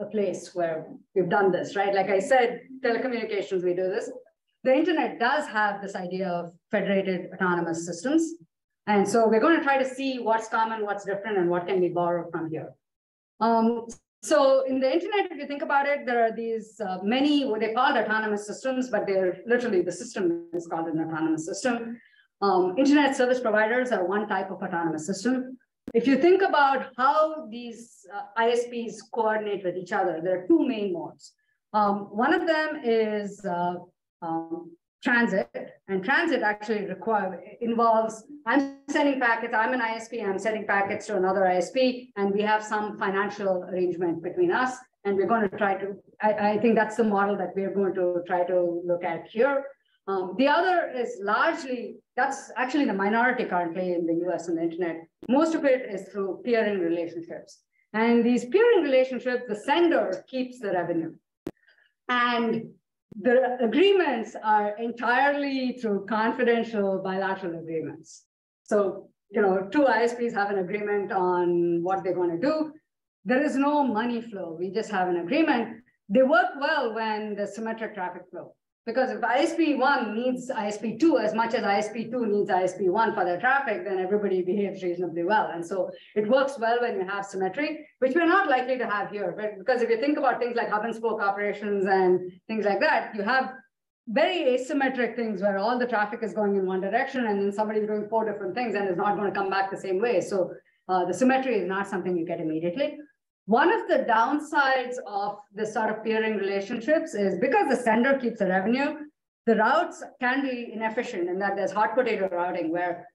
Speaker 2: a place where we've done this, right? Like I said, telecommunications, we do this. The internet does have this idea of federated autonomous systems. And so we're going to try to see what's common, what's different, and what can be borrowed from here. Um, so in the internet, if you think about it, there are these uh, many what they call autonomous systems, but they're literally the system is called an autonomous system. Um, internet service providers are one type of autonomous system. If you think about how these uh, ISPs coordinate with each other, there are two main modes. Um, one of them is uh, um, transit, and transit actually require involves I'm sending packets. I'm an ISP. I'm sending packets to another ISP, and we have some financial arrangement between us. And we're going to try to. I, I think that's the model that we're going to try to look at here. Um, the other is largely, that's actually the minority currently in the US and the internet. Most of it is through peering relationships. And these peering relationships, the sender keeps the revenue. And the agreements are entirely through confidential bilateral agreements. So, you know, two ISPs have an agreement on what they're going to do. There is no money flow. We just have an agreement. They work well when the symmetric traffic flow. Because if ISP1 needs ISP2 as much as ISP2 needs ISP1 for their traffic, then everybody behaves reasonably well. And so it works well when you have symmetry, which we're not likely to have here. But because if you think about things like hub and spoke operations and things like that, you have very asymmetric things where all the traffic is going in one direction and then somebody's doing four different things and is not going to come back the same way. So uh, the symmetry is not something you get immediately. One of the downsides of this sort of peering relationships is because the sender keeps the revenue, the routes can be inefficient in that there's hot potato routing where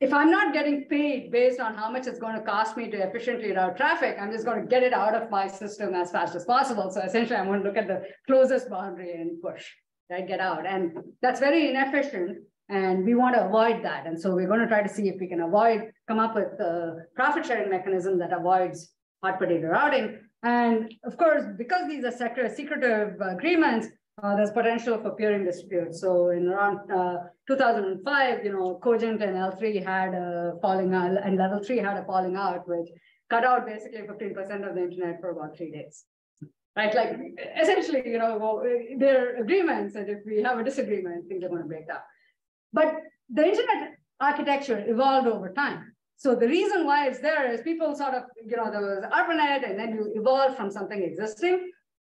Speaker 2: if I'm not getting paid based on how much it's going to cost me to efficiently route traffic, I'm just going to get it out of my system as fast as possible. So essentially, I'm going to look at the closest boundary and push, right, get out. And that's very inefficient. And we want to avoid that. And so we're going to try to see if we can avoid, come up with a profit sharing mechanism that avoids hot potato routing. And of course, because these are secret, secretive agreements, uh, there's potential for peering disputes. So in around uh, 2005, you know, Cogent and L3 had a falling out, and Level 3 had a falling out, which cut out basically 15% of the internet for about three days. Right, like essentially, you know, well, there are agreements, and if we have a disagreement, things are going to break down. But the internet architecture evolved over time. So the reason why it's there is people sort of, you know, there was ARPANET and then you evolve from something existing.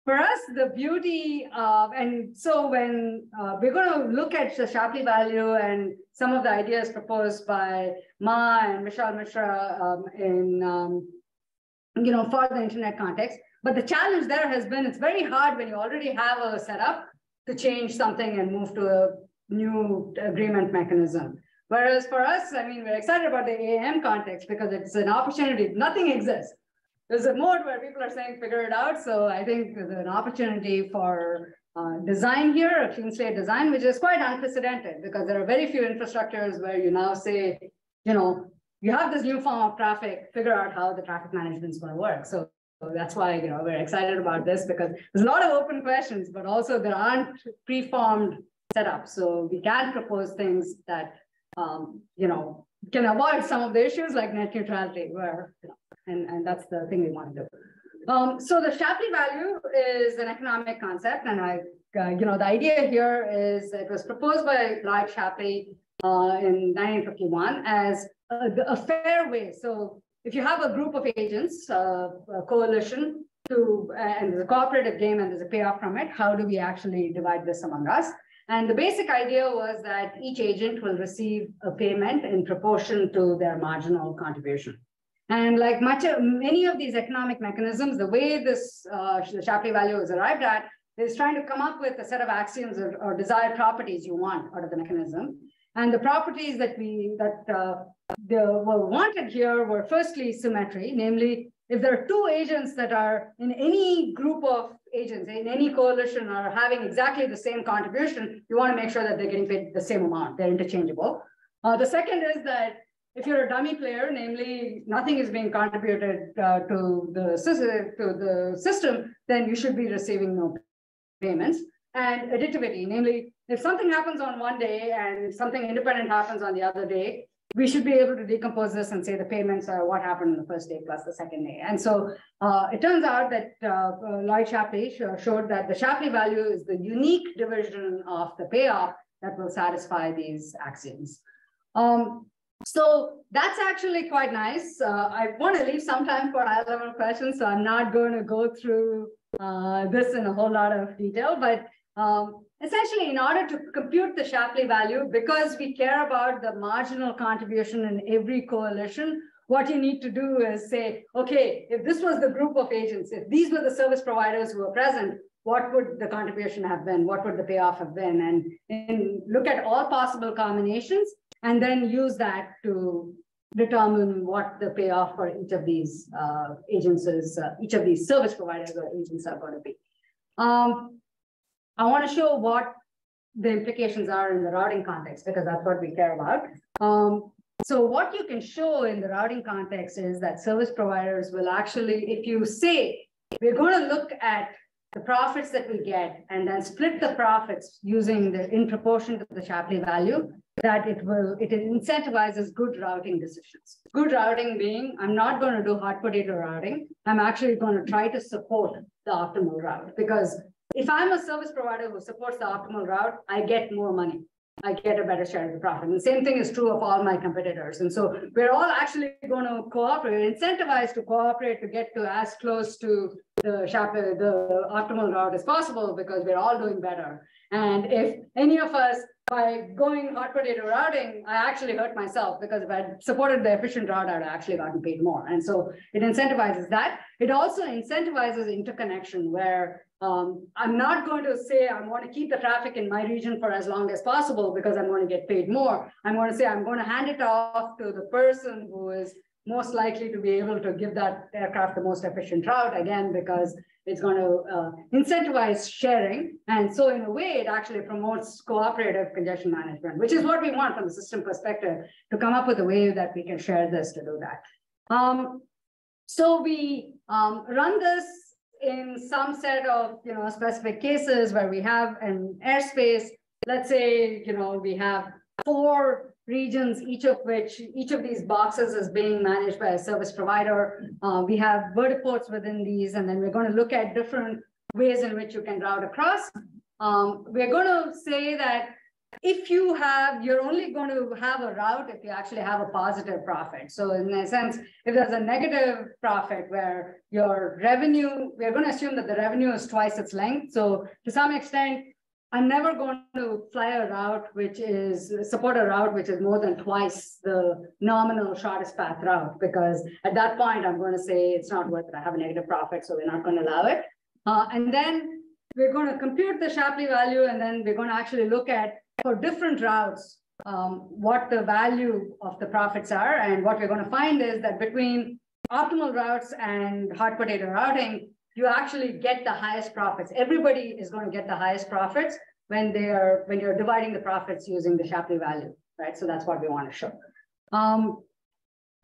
Speaker 2: For us, the beauty of, and so when uh, we're going to look at the Shapley value and some of the ideas proposed by Ma and Vishal Misra um, in, um, you know, for the internet context. But the challenge there has been, it's very hard when you already have a setup to change something and move to a new agreement mechanism. Whereas for us, I mean, we're excited about the AM context because it's an opportunity. Nothing exists. There's a mode where people are saying, figure it out. So I think there's an opportunity for uh, design here, a clean slate design, which is quite unprecedented because there are very few infrastructures where you now say, you know, you have this new form of traffic, figure out how the traffic management is going to work. So, so that's why you know we're excited about this because there's a lot of open questions, but also there aren't preformed setups. So we can propose things that um, you know, can avoid some of the issues like net neutrality, where, you know, and, and that's the thing we want to do. Um, so the Shapley value is an economic concept, and I, uh, you know, the idea here is it was proposed by Lloyd Shapley uh, in 1951 as a, a, fair way. So if you have a group of agents, uh, a coalition, to and there's a cooperative game and there's a payoff from it, how do we actually divide this among us? And the basic idea was that each agent will receive a payment in proportion to their marginal contribution. And like much of many of these economic mechanisms, the way this uh, the Shapley value is arrived at is trying to come up with a set of axioms or, or desired properties you want out of the mechanism. And the properties that we that uh, the, were wanted here were firstly symmetry, namely if there are two agents that are in any group of agents, in any coalition are having exactly the same contribution, you want to make sure that they're getting paid the same amount. They're interchangeable. Uh, the second is that if you're a dummy player, namely nothing is being contributed uh, to the to the system, then you should be receiving no payments. And additivity, namely, if something happens on one day and something independent happens on the other day, we should be able to decompose this and say the payments are what happened on the first day plus the second day. And so uh, it turns out that uh, uh Lloyd Shapley showed that the Shapley value is the unique division of the payoff that will satisfy these axioms. Um, so that's actually quite nice. Uh, I want to leave some time for high level questions, so I'm not going to go through uh, this in a whole lot of detail, but um, Essentially, in order to compute the Shapley value, because we care about the marginal contribution in every coalition, what you need to do is say, okay, if this was the group of agents, if these were the service providers who were present, what would the contribution have been? What would the payoff have been? And, and look at all possible combinations and then use that to determine what the payoff for each of these uh, agents is, uh, each of these service providers or agents are going to be. Um, I want to show what the implications are in the routing context because that's what we care about. Um, so what you can show in the routing context is that service providers will actually, if you say, we're going to look at the profits that we get and then split the profits using the in proportion to the Shapley value, that it will, it incentivizes good routing decisions. Good routing being, I'm not going to do hot potato routing. I'm actually going to try to support the optimal route because if I'm a service provider who supports the optimal route, I get more money. I get a better share of the profit. And the same thing is true of all my competitors. And so we're all actually going to cooperate, incentivized to cooperate to get to as close to the sharp, uh, the optimal route as possible because we're all doing better. And if any of us by going hot potato routing, I actually hurt myself because if I supported the efficient route, I'd actually gotten paid more. And so it incentivizes that. It also incentivizes interconnection where um, I'm not going to say I want to keep the traffic in my region for as long as possible because I'm going to get paid more. I'm going to say I'm going to hand it off to the person who is most likely to be able to give that aircraft the most efficient route again because it's going to uh, incentivize sharing. And so in a way, it actually promotes cooperative congestion management, which is what we want from the system perspective to come up with a way that we can share this to do that. Um, so we um, run this in some set of you know specific cases where we have an airspace. Let's say you know we have four regions, each of which, each of these boxes is being managed by a service provider. Uh, we have vertiports within these, and then we're going to look at different ways in which you can route across. Um, we're going to say that if you have, you're only going to have a route if you actually have a positive profit. So in a sense, if there's a negative profit where your revenue, we're going to assume that the revenue is twice its length. So to some extent, I'm never going to fly a route which is support a route which is more than twice the nominal shortest path route because at that point I'm going to say it's not worth it. I have a negative profit, so we're not going to allow it. Uh, and then we're going to compute the Shapley value, and then we're going to actually look at for different routes um, what the value of the profits are. And what we're going to find is that between optimal routes and hot potato routing, you actually get the highest profits. Everybody is going to get the highest profits when they are when you're dividing the profits using the Shapley value, right? So that's what we want to show. Um,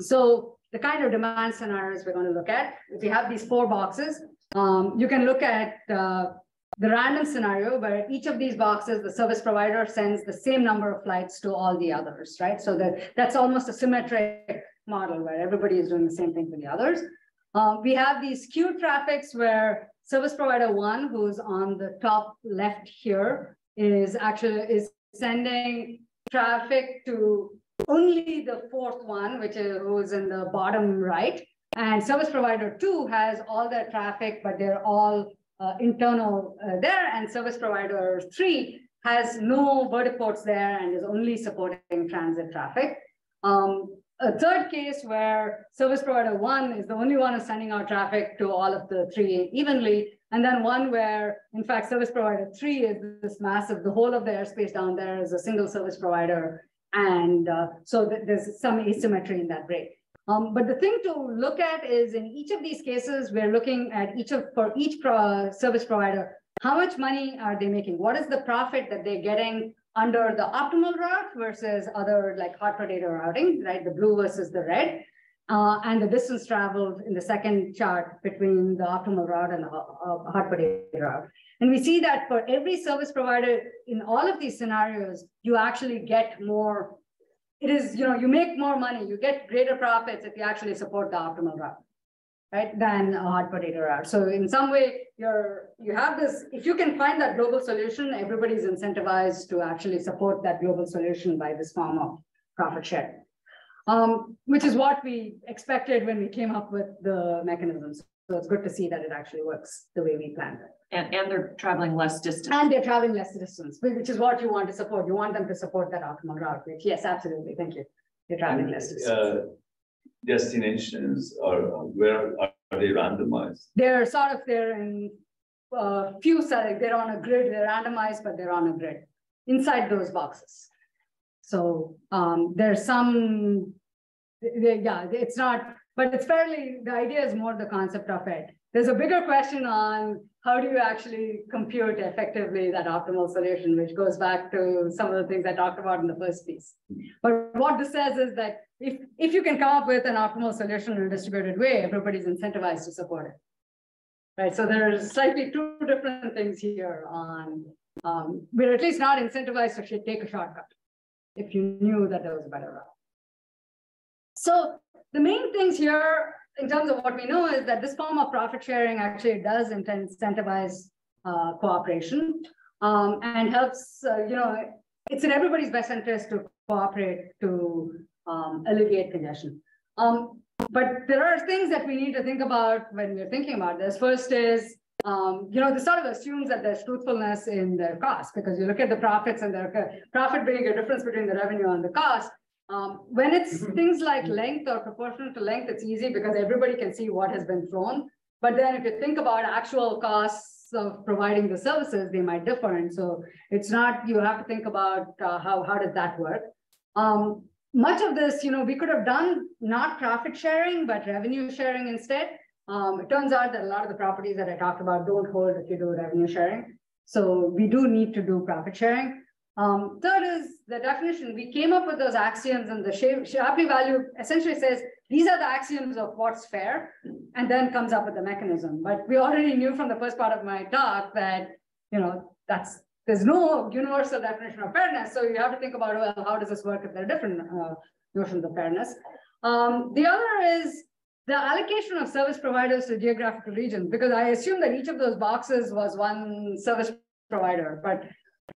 Speaker 2: so the kind of demand scenarios we're going to look at, if you have these four boxes, um, you can look at uh, the random scenario where each of these boxes, the service provider sends the same number of flights to all the others, right? So that, that's almost a symmetric model where everybody is doing the same thing to the others. Um, we have these queue traffics where service provider one, who's on the top left here, is actually is sending traffic to only the fourth one, which is who's in the bottom right. And service provider two has all their traffic, but they're all uh, internal uh, there. And service provider three has no vertiports there and is only supporting transit traffic. Um, a third case where service provider one is the only one who's sending out traffic to all of the three evenly. And then one where, in fact, service provider three is this massive, the whole of the airspace down there is a single service provider. And uh, so th there's some asymmetry in that break. Um, but the thing to look at is in each of these cases, we're looking at each of, for each pro service provider, how much money are they making? What is the profit that they're getting under the optimal route versus other like hot potato routing, right? The blue versus the red. Uh, and the distance traveled in the second chart between the optimal route and the uh, hot potato route. And we see that for every service provider in all of these scenarios, you actually get more. It is, you know, you make more money, you get greater profits if you actually support the optimal route right, than a hot potato route. So in some way, you're you have this, if you can find that global solution, everybody's incentivized to actually support that global solution by this form of profit share. Um, which is what we expected when we came up with the mechanisms. So it's good to see that it actually works the way we planned it.
Speaker 1: And, and they're traveling less distance.
Speaker 2: And they're traveling less distance, which is what you want to support. You want them to support that optimal route, which yes, absolutely. Thank you. They're traveling less distance. Uh,
Speaker 4: destinations or where are they randomized?
Speaker 2: They're sort of they're in a uh, few like they're on a grid, they're randomized, but they're on a grid inside those boxes. So um, there's some, they, yeah, it's not, but it's fairly, the idea is more the concept of it. There's a bigger question on how do you actually compute effectively that optimal solution, which goes back to some of the things I talked about in the first piece. But what this says is that if, if you can come up with an optimal solution in a distributed way, everybody's incentivized to support it. Right, so there's slightly two different things here on, um, we're at least not incentivized to take a shortcut if you knew that there was a better route. So the main things here in terms of what we know is that this form of profit sharing actually does incentivize uh, cooperation um, and helps, uh, you know, it's in everybody's best interest to cooperate to um, alleviate congestion. Um, but there are things that we need to think about when we're thinking about this. First is, um, you know, this sort of assumes that there's truthfulness in the cost because you look at the profits and the profit being a difference between the revenue and the cost. Um, when it's mm-hmm. things like length or proportional to length, it's easy because everybody can see what has been thrown. But then if you think about actual costs of providing the services, they might differ. And so it's not, you have to think about uh, how, how does that work. Um, much of this, you know, we could have done not profit sharing, but revenue sharing instead. Um, it turns out that a lot of the properties that I talked about don't hold if you do revenue sharing. So we do need to do profit sharing. Um, third is the definition. We came up with those axioms and the Shapley value essentially says, these are the axioms of what's fair, and then comes up with the mechanism. But we already knew from the first part of my talk that, you know, that's there's no universal definition of fairness. So you have to think about, well, how does this work if there are different uh, notions of fairness? Um, the other is the allocation of service providers to geographical regions, because I assume that each of those boxes was one service provider, but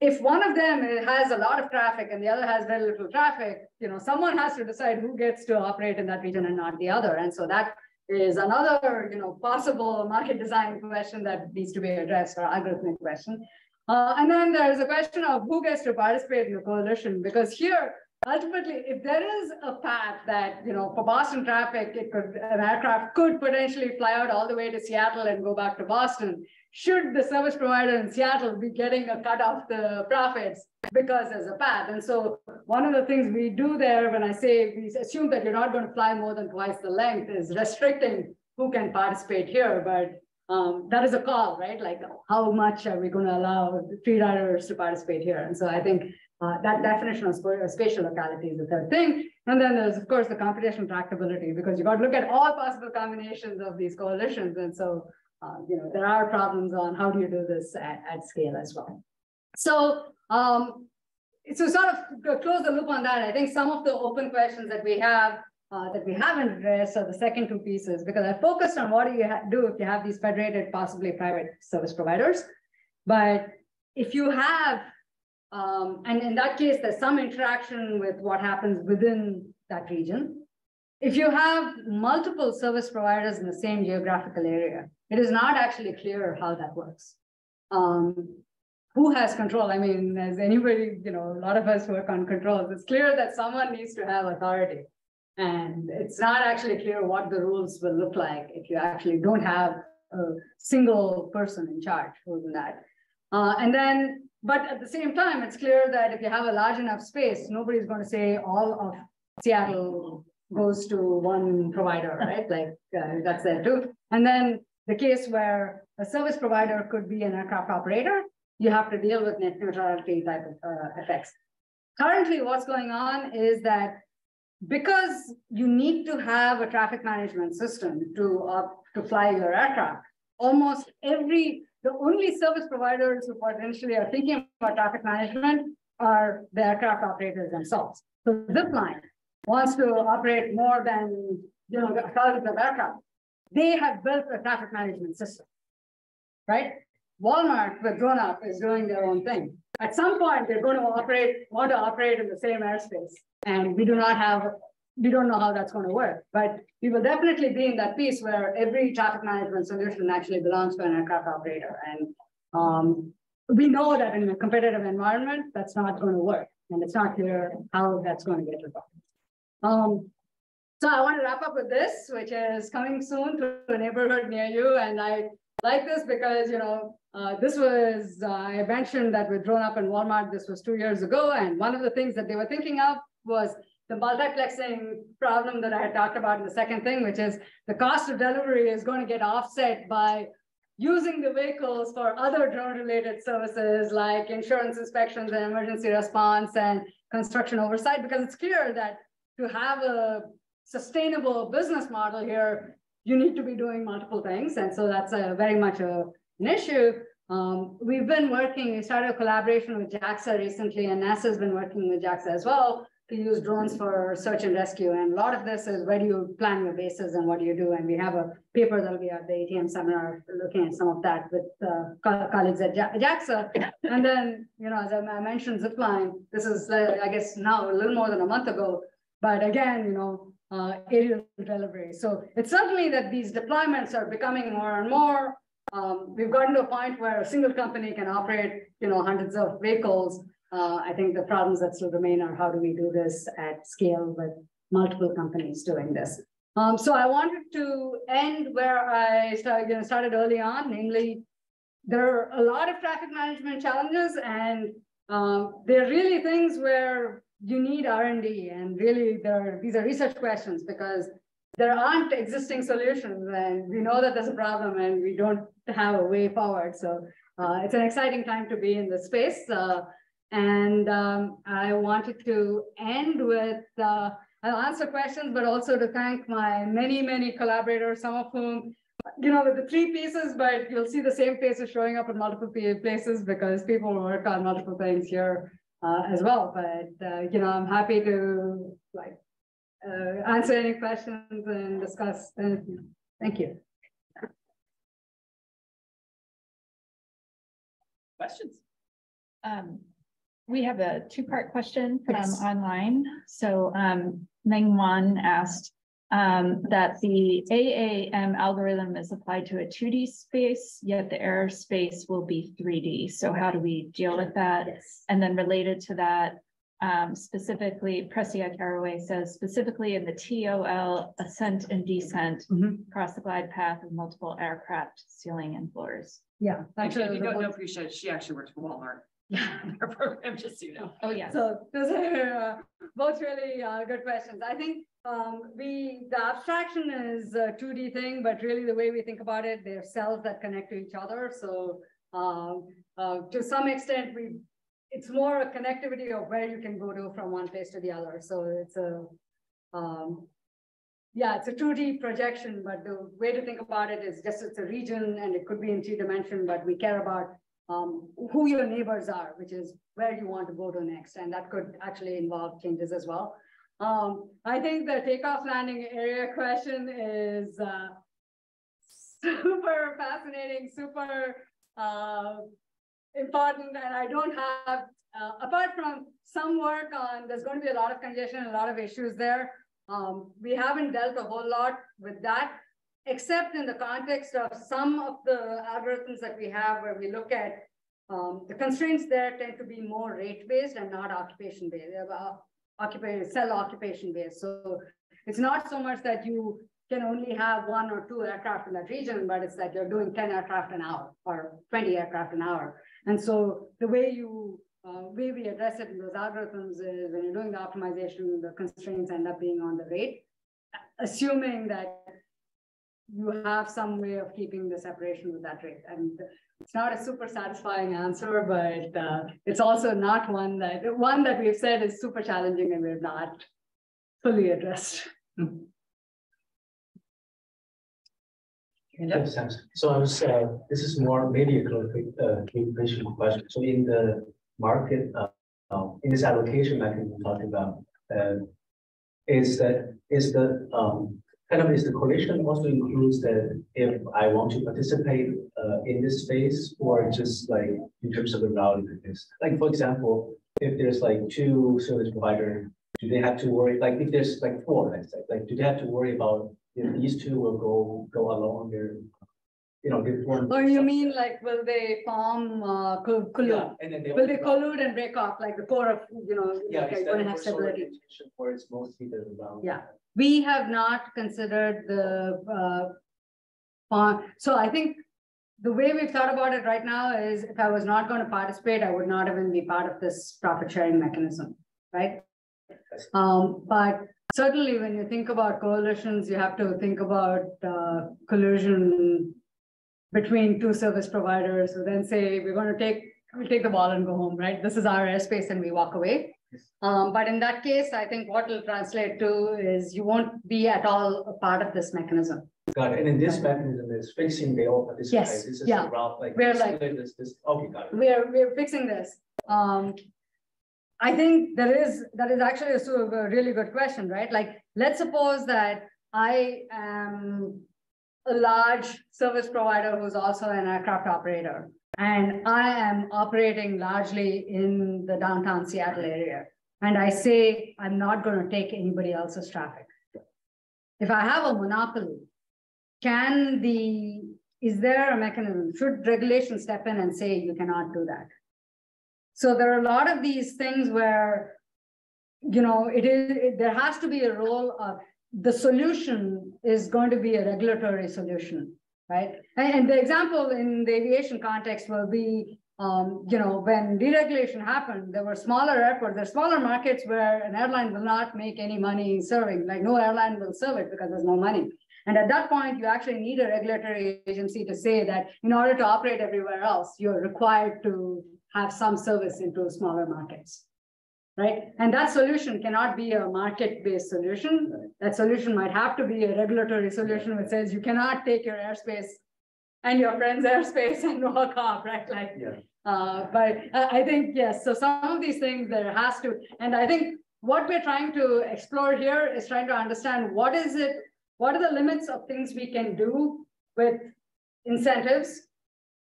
Speaker 2: if one of them has a lot of traffic and the other has very little traffic, you know, someone has to decide who gets to operate in that region and not the other. And so that is another, you know, possible market design question that needs to be addressed or algorithmic question. Uh, and then there's a question of who gets to participate in the coalition, because here, ultimately, if there is a path that, you know, for Boston traffic, it could, an aircraft could potentially fly out all the way to Seattle and go back to Boston, should the service provider in Seattle be getting a cut of the profits because there's a path? And so one of the things we do there when I say we assume that you're not going to fly more than twice the length is restricting who can participate here. But um, that is a call, right? Like how much are we going to allow free riders to participate here? And so I think uh, that definition of spatial locality is the third thing. And then there's, of course, the computational tractability, because you've got to look at all possible combinations of these coalitions. And so, uh, you know, there are problems on how do you do this at, at scale as well. So, um, so sort of close the loop on that, I think some of the open questions that we have uh, that we haven't addressed are the second two pieces, because I focused on what do you do if you have these federated, possibly private service providers. But if you have, um, and in that case, there's some interaction with what happens within that region. If you have multiple service providers in the same geographical area, it is not actually clear how that works. Um, who has control? I mean, as anybody, you know, a lot of us work on controls. It's clear that someone needs to have authority. And it's not actually clear what the rules will look like if you actually don't have a single person in charge who's in that. Uh, and then, but at the same time, it's clear that if you have a large enough space, nobody's going to say all of Seattle goes to one provider, right? Like uh, that's there too. And then the case where a service provider could be an aircraft operator, you have to deal with net neutrality type of uh, effects. Currently, what's going on is that because you need to have a traffic management system to, uh, to fly your aircraft, almost every, the only service providers who potentially are thinking about traffic management are the aircraft operators themselves. So Zipline wants to operate more than you know thousands of aircraft. They have built a traffic management system, right? Walmart the with DroneUp is doing their own thing. At some point, they're going to operate, want to operate in the same airspace. And we do not have, we don't know how that's going to work. But we will definitely be in that piece where every traffic management solution actually belongs to an aircraft operator. And um, we know that in a competitive environment, that's not going to work. And it's not clear how that's going to get resolved. Um, so I want to wrap up with this, which is coming soon to a neighborhood near you. And I like this because, you know, uh, this was, uh, I mentioned that with up and Walmart, this was two years ago. And one of the things that they were thinking of was the multiplexing problem that I had talked about in the second thing, which is the cost of delivery is going to get offset by using the vehicles for other drone related services like insurance inspections and emergency response and construction oversight, because it's clear that to have a sustainable business model here, you need to be doing multiple things. And so that's a very much a, an issue. Um, we've been working, we started a collaboration with JAXA recently, and NASA's been working with JAXA as well to use drones for search and rescue. And a lot of this is where do you plan your bases and what do you do? And we have a paper that'll be at the ATM seminar looking at some of that with uh, colleagues at JAXA. And then, you know, as I mentioned, Zipline, this is, uh, I guess, now a little more than a month ago. But again, you know, uh, aerial delivery. So it's certainly that these deployments are becoming more and more. Um, we've gotten to a point where a single company can operate, you know, hundreds of vehicles. Uh, I think the problems that still remain are how do we do this at scale with multiple companies doing this. Um, so I wanted to end where I started, you know, started early on, namely, there are a lot of traffic management challenges and um, they're really things where you need R&D and really there are, these are research questions because there aren't existing solutions and we know that there's a problem and we don't have a way forward. So uh, it's an exciting time to be in the space. Uh, and um, I wanted to end with, uh, I'll answer questions, but also to thank my many, many collaborators, some of whom, you know, with the three pieces, but you'll see the same faces showing up in multiple places because people work on multiple things here uh, as well. But, uh, you know, I'm happy to like uh, answer any questions and discuss anything. Thank you.
Speaker 1: Questions?
Speaker 5: Um, we have a two-part question from
Speaker 1: Yes.
Speaker 5: online. So, um, Meng Wan asked um, that the AAM algorithm is applied to a two D space, yet the airspace will be three D. So how do we deal with that?
Speaker 2: Yes.
Speaker 5: And then related to that, um, specifically, Pressia Caraway says specifically in the TOL ascent and descent
Speaker 2: Mhm.
Speaker 5: across the glide path of multiple aircraft ceiling and floors.
Speaker 2: Yeah.
Speaker 1: Actually, if you don't
Speaker 2: whole-
Speaker 1: know Prisha, she actually works for Walmart. *laughs* Her program, just so you know.
Speaker 5: Oh, yeah.
Speaker 2: So those are uh, both really uh, good questions. I think um, we, the abstraction is a two D thing, but really the way we think about it, they're cells that connect to each other. So um, uh, to some extent, we, it's more a connectivity of where you can go to from one place to the other. So it's a, um, yeah, it's a two D projection, but the way to think about it is just it's a region and it could be in three dimension, but we care about um, who your neighbors are, which is where you want to go to next. And that could actually involve changes as well. Um, I think the takeoff landing area question is uh, super fascinating, super uh, important. And I don't have, uh, apart from some work on, there's going to be a lot of congestion, a lot of issues there. Um, we haven't dealt a whole lot with that except in the context of some of the algorithms that we have where we look at um, the constraints there tend to be more rate based and not occupation based, uh, occupation, cell occupation based. So it's not so much that you can only have one or two aircraft in that region, but it's that you're doing 10 aircraft an hour or 20 aircraft an hour. And so the way you, uh, way we address it in those algorithms is when you're doing the optimization, the constraints end up being on the rate, assuming that you have some way of keeping the separation with that rate. And it's not a super satisfying answer, but uh, it's also not one that, one that we've said is super challenging and we've not fully addressed.
Speaker 3: Yes. So I was, uh, this is more maybe a clarification, uh, question. So in the market, uh, uh, in this allocation mechanism we're talking about, uh, is that, is the, um, kind of is the coalition also includes that if I want to participate, uh, in this space or just like in terms of the routing of this? Like, for example, if there's like two service provider, do they have to worry, like if there's like four, let's say, like, do they have to worry about if these two will go, go along their, you know, different.
Speaker 2: Or you mean like, will they form uh, co-
Speaker 3: Yeah,
Speaker 2: collude?
Speaker 3: and then they.
Speaker 2: Will they collude and break off like the core of, you know,
Speaker 3: Yeah,
Speaker 2: like
Speaker 3: that
Speaker 2: have stability?
Speaker 3: Or it's mostly the round?
Speaker 2: Yeah. We have not considered the, uh, uh, so I think the way we've thought about it right now is if I was not going to participate, I would not even be part of this profit sharing mechanism, right? Um, but certainly when you think about coalitions, you have to think about, uh, collusion between two service providers who then say, we're going to take, we'll take the ball and go home, right? This is our airspace and we walk away. Um, but in that case, I think what will translate to is you won't be at all a part of this mechanism.
Speaker 3: Got it. And then this mechanism is fixing the all participate.
Speaker 2: Yes,
Speaker 3: This is
Speaker 2: yeah.
Speaker 3: route, like.
Speaker 2: We're like-
Speaker 3: This, this, okay, got it.
Speaker 2: We're, we're fixing this. Um, I think there is, that is actually a sort of a really good question, right? Like, let's suppose that I am a large service provider who's also an aircraft operator. And I am operating largely in the downtown Seattle area. And I say, I'm not gonna take anybody else's traffic. If I have a monopoly, can the, is there a mechanism? Should regulation step in and say you cannot do that? So there are a lot of these things where, you know, it is, it- there has to be a role of, the solution is going to be a regulatory solution, right? And, and the example in the aviation context will be, um, you know, when deregulation happened, there were smaller airports, there smaller markets where an airline will not make any money serving, like no airline will serve it because there's no money. And at that point, you actually need a regulatory agency to say that in order to operate everywhere else, you're required to have some service into smaller markets. Right? And that solution cannot be a market-based solution. That solution might have to be a regulatory solution which says you cannot take your airspace and your friend's airspace and walk off, right? Like,
Speaker 3: Yeah.
Speaker 2: uh, but I, I think, yes, so some of these things there has to, and I think what we're trying to explore here is trying to understand what is it, what are the limits of things we can do with incentives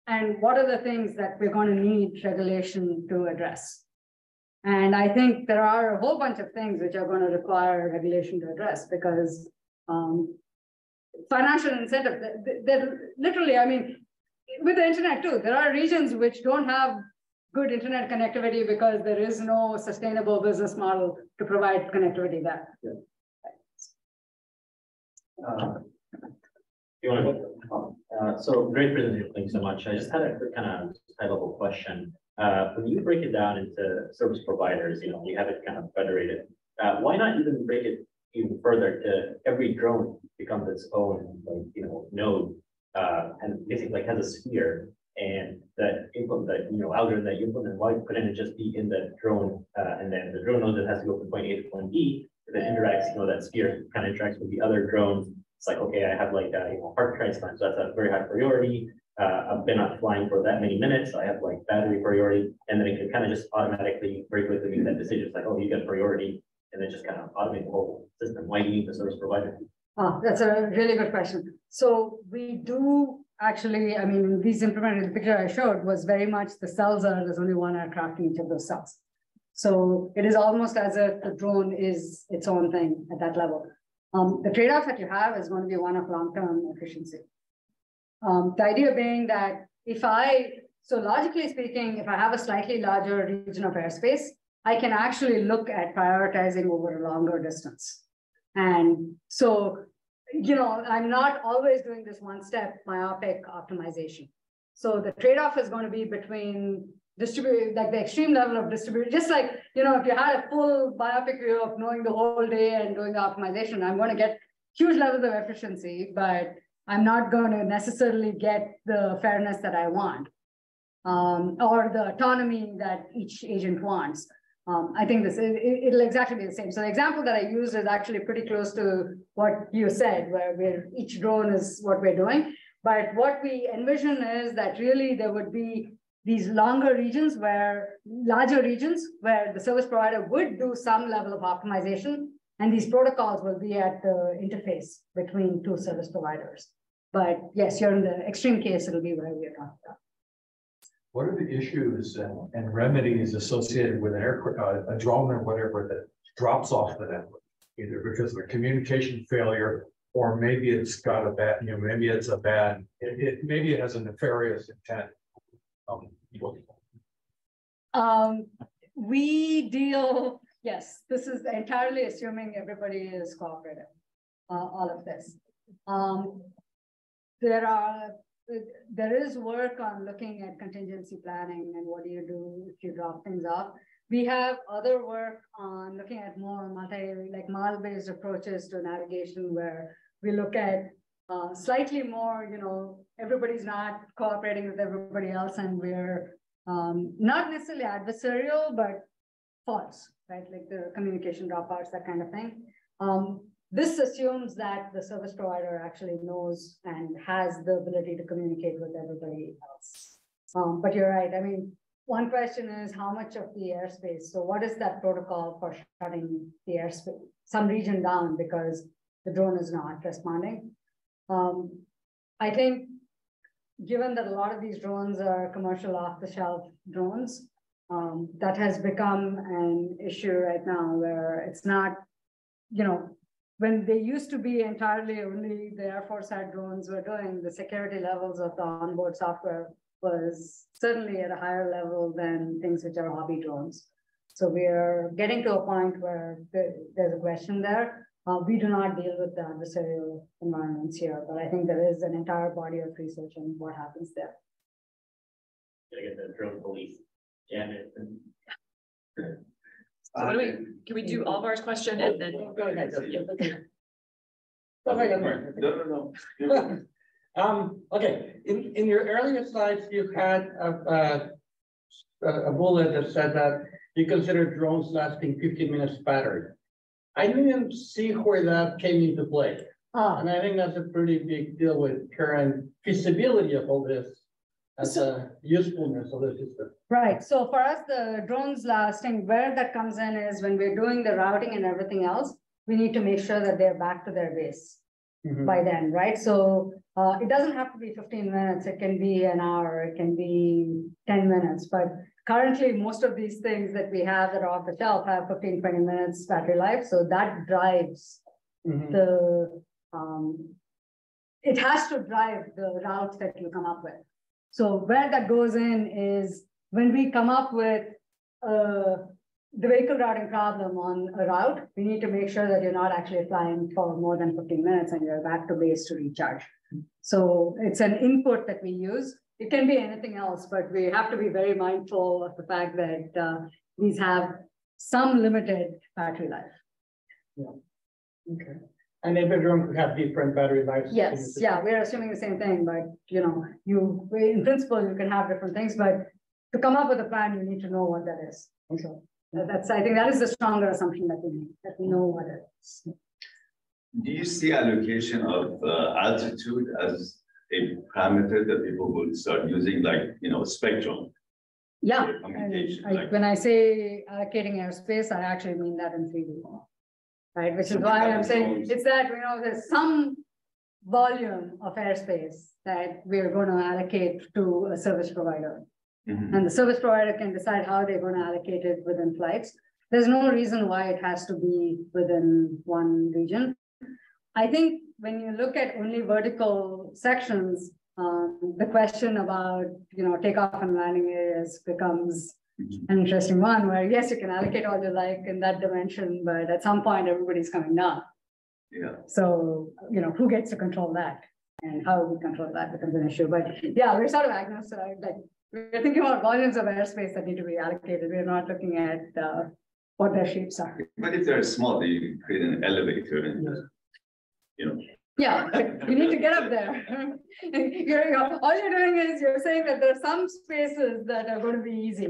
Speaker 2: and what are the things that we're going to need regulation to address. And I think there are a whole bunch of things which are going to require regulation to address because um, financial incentive, that literally, I mean, with the internet too, there are regions which don't have good internet connectivity because there is no sustainable business model to provide connectivity there. Yeah.
Speaker 6: Uh, you want to uh, so great presentation. Thanks so much. I just had a quick kind of high level question. Uh, when you break it down into service providers, you know, you have it kind of federated. Uh, why not even break it even further to every drone becomes its own, like, you know, node, uh, and basically like has a sphere and that input that, you know, algorithm that you implement, why couldn't it just be in the drone, uh, and then the drone knows that has to go from point A to point B, that interacts, you know, that sphere kind of interacts with the other drones. It's like, okay, I have like, uh, you know, heart transplant, so that's a very high priority. Uh, I've been not flying for that many minutes, I have like battery priority, and then it can kind of just automatically very quickly make that decision. It's like, oh, you got priority, and then just kind of automate the whole system. Why do you need the service provider?
Speaker 2: Oh, that's a really good question. So we do actually, I mean, these implemented, the picture I showed was very much the cells are, there's only one aircraft in each of those cells. So it is almost as if the drone is its own thing at that level. Um, the trade-off that you have is going to be one of long-term efficiency. Um, the idea being that if I, so logically speaking, if I have a slightly larger region of airspace, I can actually look at prioritizing over a longer distance. And so, you know, I'm not always doing this one step myopic optimization. So the trade-off is going to be between distribute like the extreme level of distribution, just like, you know, if you had a full biopic view of knowing the whole day and doing the optimization, I'm going to get huge levels of efficiency, but I'm not going to necessarily get the fairness that I want um, or the autonomy that each agent wants. Um, I think this it, will exactly be the same. So the example that I used is actually pretty close to what you said, where we're, each drone is what we're doing. But what we envision is that really there would be these longer regions where larger regions where the service provider would do some level of optimization and these protocols will be at the interface between two service providers. But yes, you're in the extreme case, it'll be where we're talking about.
Speaker 7: What are the issues and, and remedies associated with an air, uh, a drone or whatever that drops off the network? Either because of a communication failure, or maybe it's got a bad, you know, maybe it's a bad, it, it maybe it has a nefarious intent. Um,
Speaker 2: um, we deal, yes, this is entirely assuming everybody is cooperative, uh, all of this. Um, there are there is work on looking at contingency planning and what do you do if you drop things off. We have other work on looking at more multi, like MARL-based approaches to navigation where we look at uh, slightly more, you know, everybody's not cooperating with everybody else and we're um, not necessarily adversarial, but false, right? Like the communication dropouts, that kind of thing. Um, this assumes that the service provider actually knows and has the ability to communicate with everybody else. Um, but you're right. I mean, one question is how much of the airspace? So what is that protocol for shutting the airspace, some region down because the drone is not responding? Um, I think given that a lot of these drones are commercial off-the-shelf drones, um, that has become an issue right now where it's not, you know, when they used to be entirely only the Air Force had drones were doing, the security levels of the onboard software was certainly at a higher level than things which are hobby drones. So we are getting to a point where there's a question there. Uh, we do not deal with the adversarial environments here, but I think there is an entire body of research on what happens there.
Speaker 6: Gotta get the drone police. Janet. *laughs*
Speaker 1: So what do we, can we do Alvar's question and then? Go ahead.
Speaker 4: No, no, no. *laughs*
Speaker 8: Um, okay, in, in your earlier slides, you had a, a, a bullet that said that you consider drones lasting 15 minutes battery. I didn't see where that came into play.
Speaker 2: Ah.
Speaker 8: And I think that's a pretty big deal with current feasibility of all this as a usefulness of the system.
Speaker 2: Right. So for us, the drones last lasting, where that comes in is when we're doing the routing and everything else, we need to make sure that they're back to their base mm -hmm. by then, right? So Uh, it doesn't have to be fifteen minutes, it can be an hour, it can be ten minutes, but currently, most of these things that we have that are off the shelf have 15, 20 minutes battery life, so that drives
Speaker 8: Mhm.
Speaker 2: the, um, it has to drive the routes that you come up with. So where that goes in is when we come up with, uh, the vehicle routing problem on a route, we need to make sure that you're not actually flying for more than fifteen minutes and you're back to base to recharge. So it's an input that we use. It can be anything else, but we have to be very mindful of the fact that, uh, these have some limited battery life. Yeah.
Speaker 8: Okay. And every drone could have different battery lives.
Speaker 2: Yes, yeah, we're assuming the same thing, but you know, you, *laughs* in principle, you can have different things, but to come up with a plan, you need to know what that is. So that's, I think that is the stronger assumption that we need, that we know what it is.
Speaker 4: Do you see allocation of uh, altitude as a parameter that people will start using, like, you know, spectrum?
Speaker 2: Yeah,
Speaker 4: for
Speaker 2: and I,
Speaker 4: like,
Speaker 2: when I say allocating airspace, I actually mean that in three D. Right, which is why I'm saying, it's that, you know, there's some volume of airspace that we're gonna allocate to a service provider.
Speaker 4: mhm.
Speaker 2: And the service provider can decide how they're gonna allocate it within flights. There's no reason why it has to be within one region. I think when you look at only vertical sections, um, the question about, you know, takeoff and landing areas becomes. An interesting one, where yes, you can allocate all you like in that dimension, but at some point, everybody's coming down.
Speaker 4: Yeah,
Speaker 2: So, you know, who gets to control that? And how we control that becomes an issue, but yeah, we're sort of agnostic, like, we're thinking about volumes of airspace that need to be allocated, we're not looking at, uh, what their shapes are.
Speaker 4: but if they're small, you create an elevator and, you know,
Speaker 2: Yeah, you need to get up there. *laughs* You're, you're- all you're doing is you're saying that there are some spaces that are going to be easy.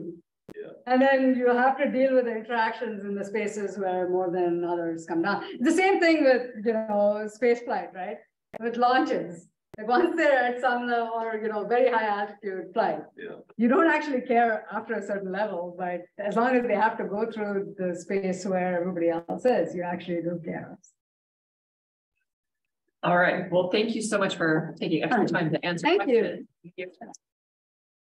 Speaker 4: Yeah.
Speaker 2: And then you have to deal with the interactions in the spaces where more than others come down. The same thing with, you know, space flight, right? With launches. Like once they're at some level or, you know, very high altitude flight,
Speaker 4: yeah.
Speaker 2: you don't actually care after a certain level, but as long as they have to go through the space where everybody else is, you actually do care.
Speaker 1: All right, well, thank you so much for taking extra time to answer.
Speaker 2: Thank you.
Speaker 1: questions.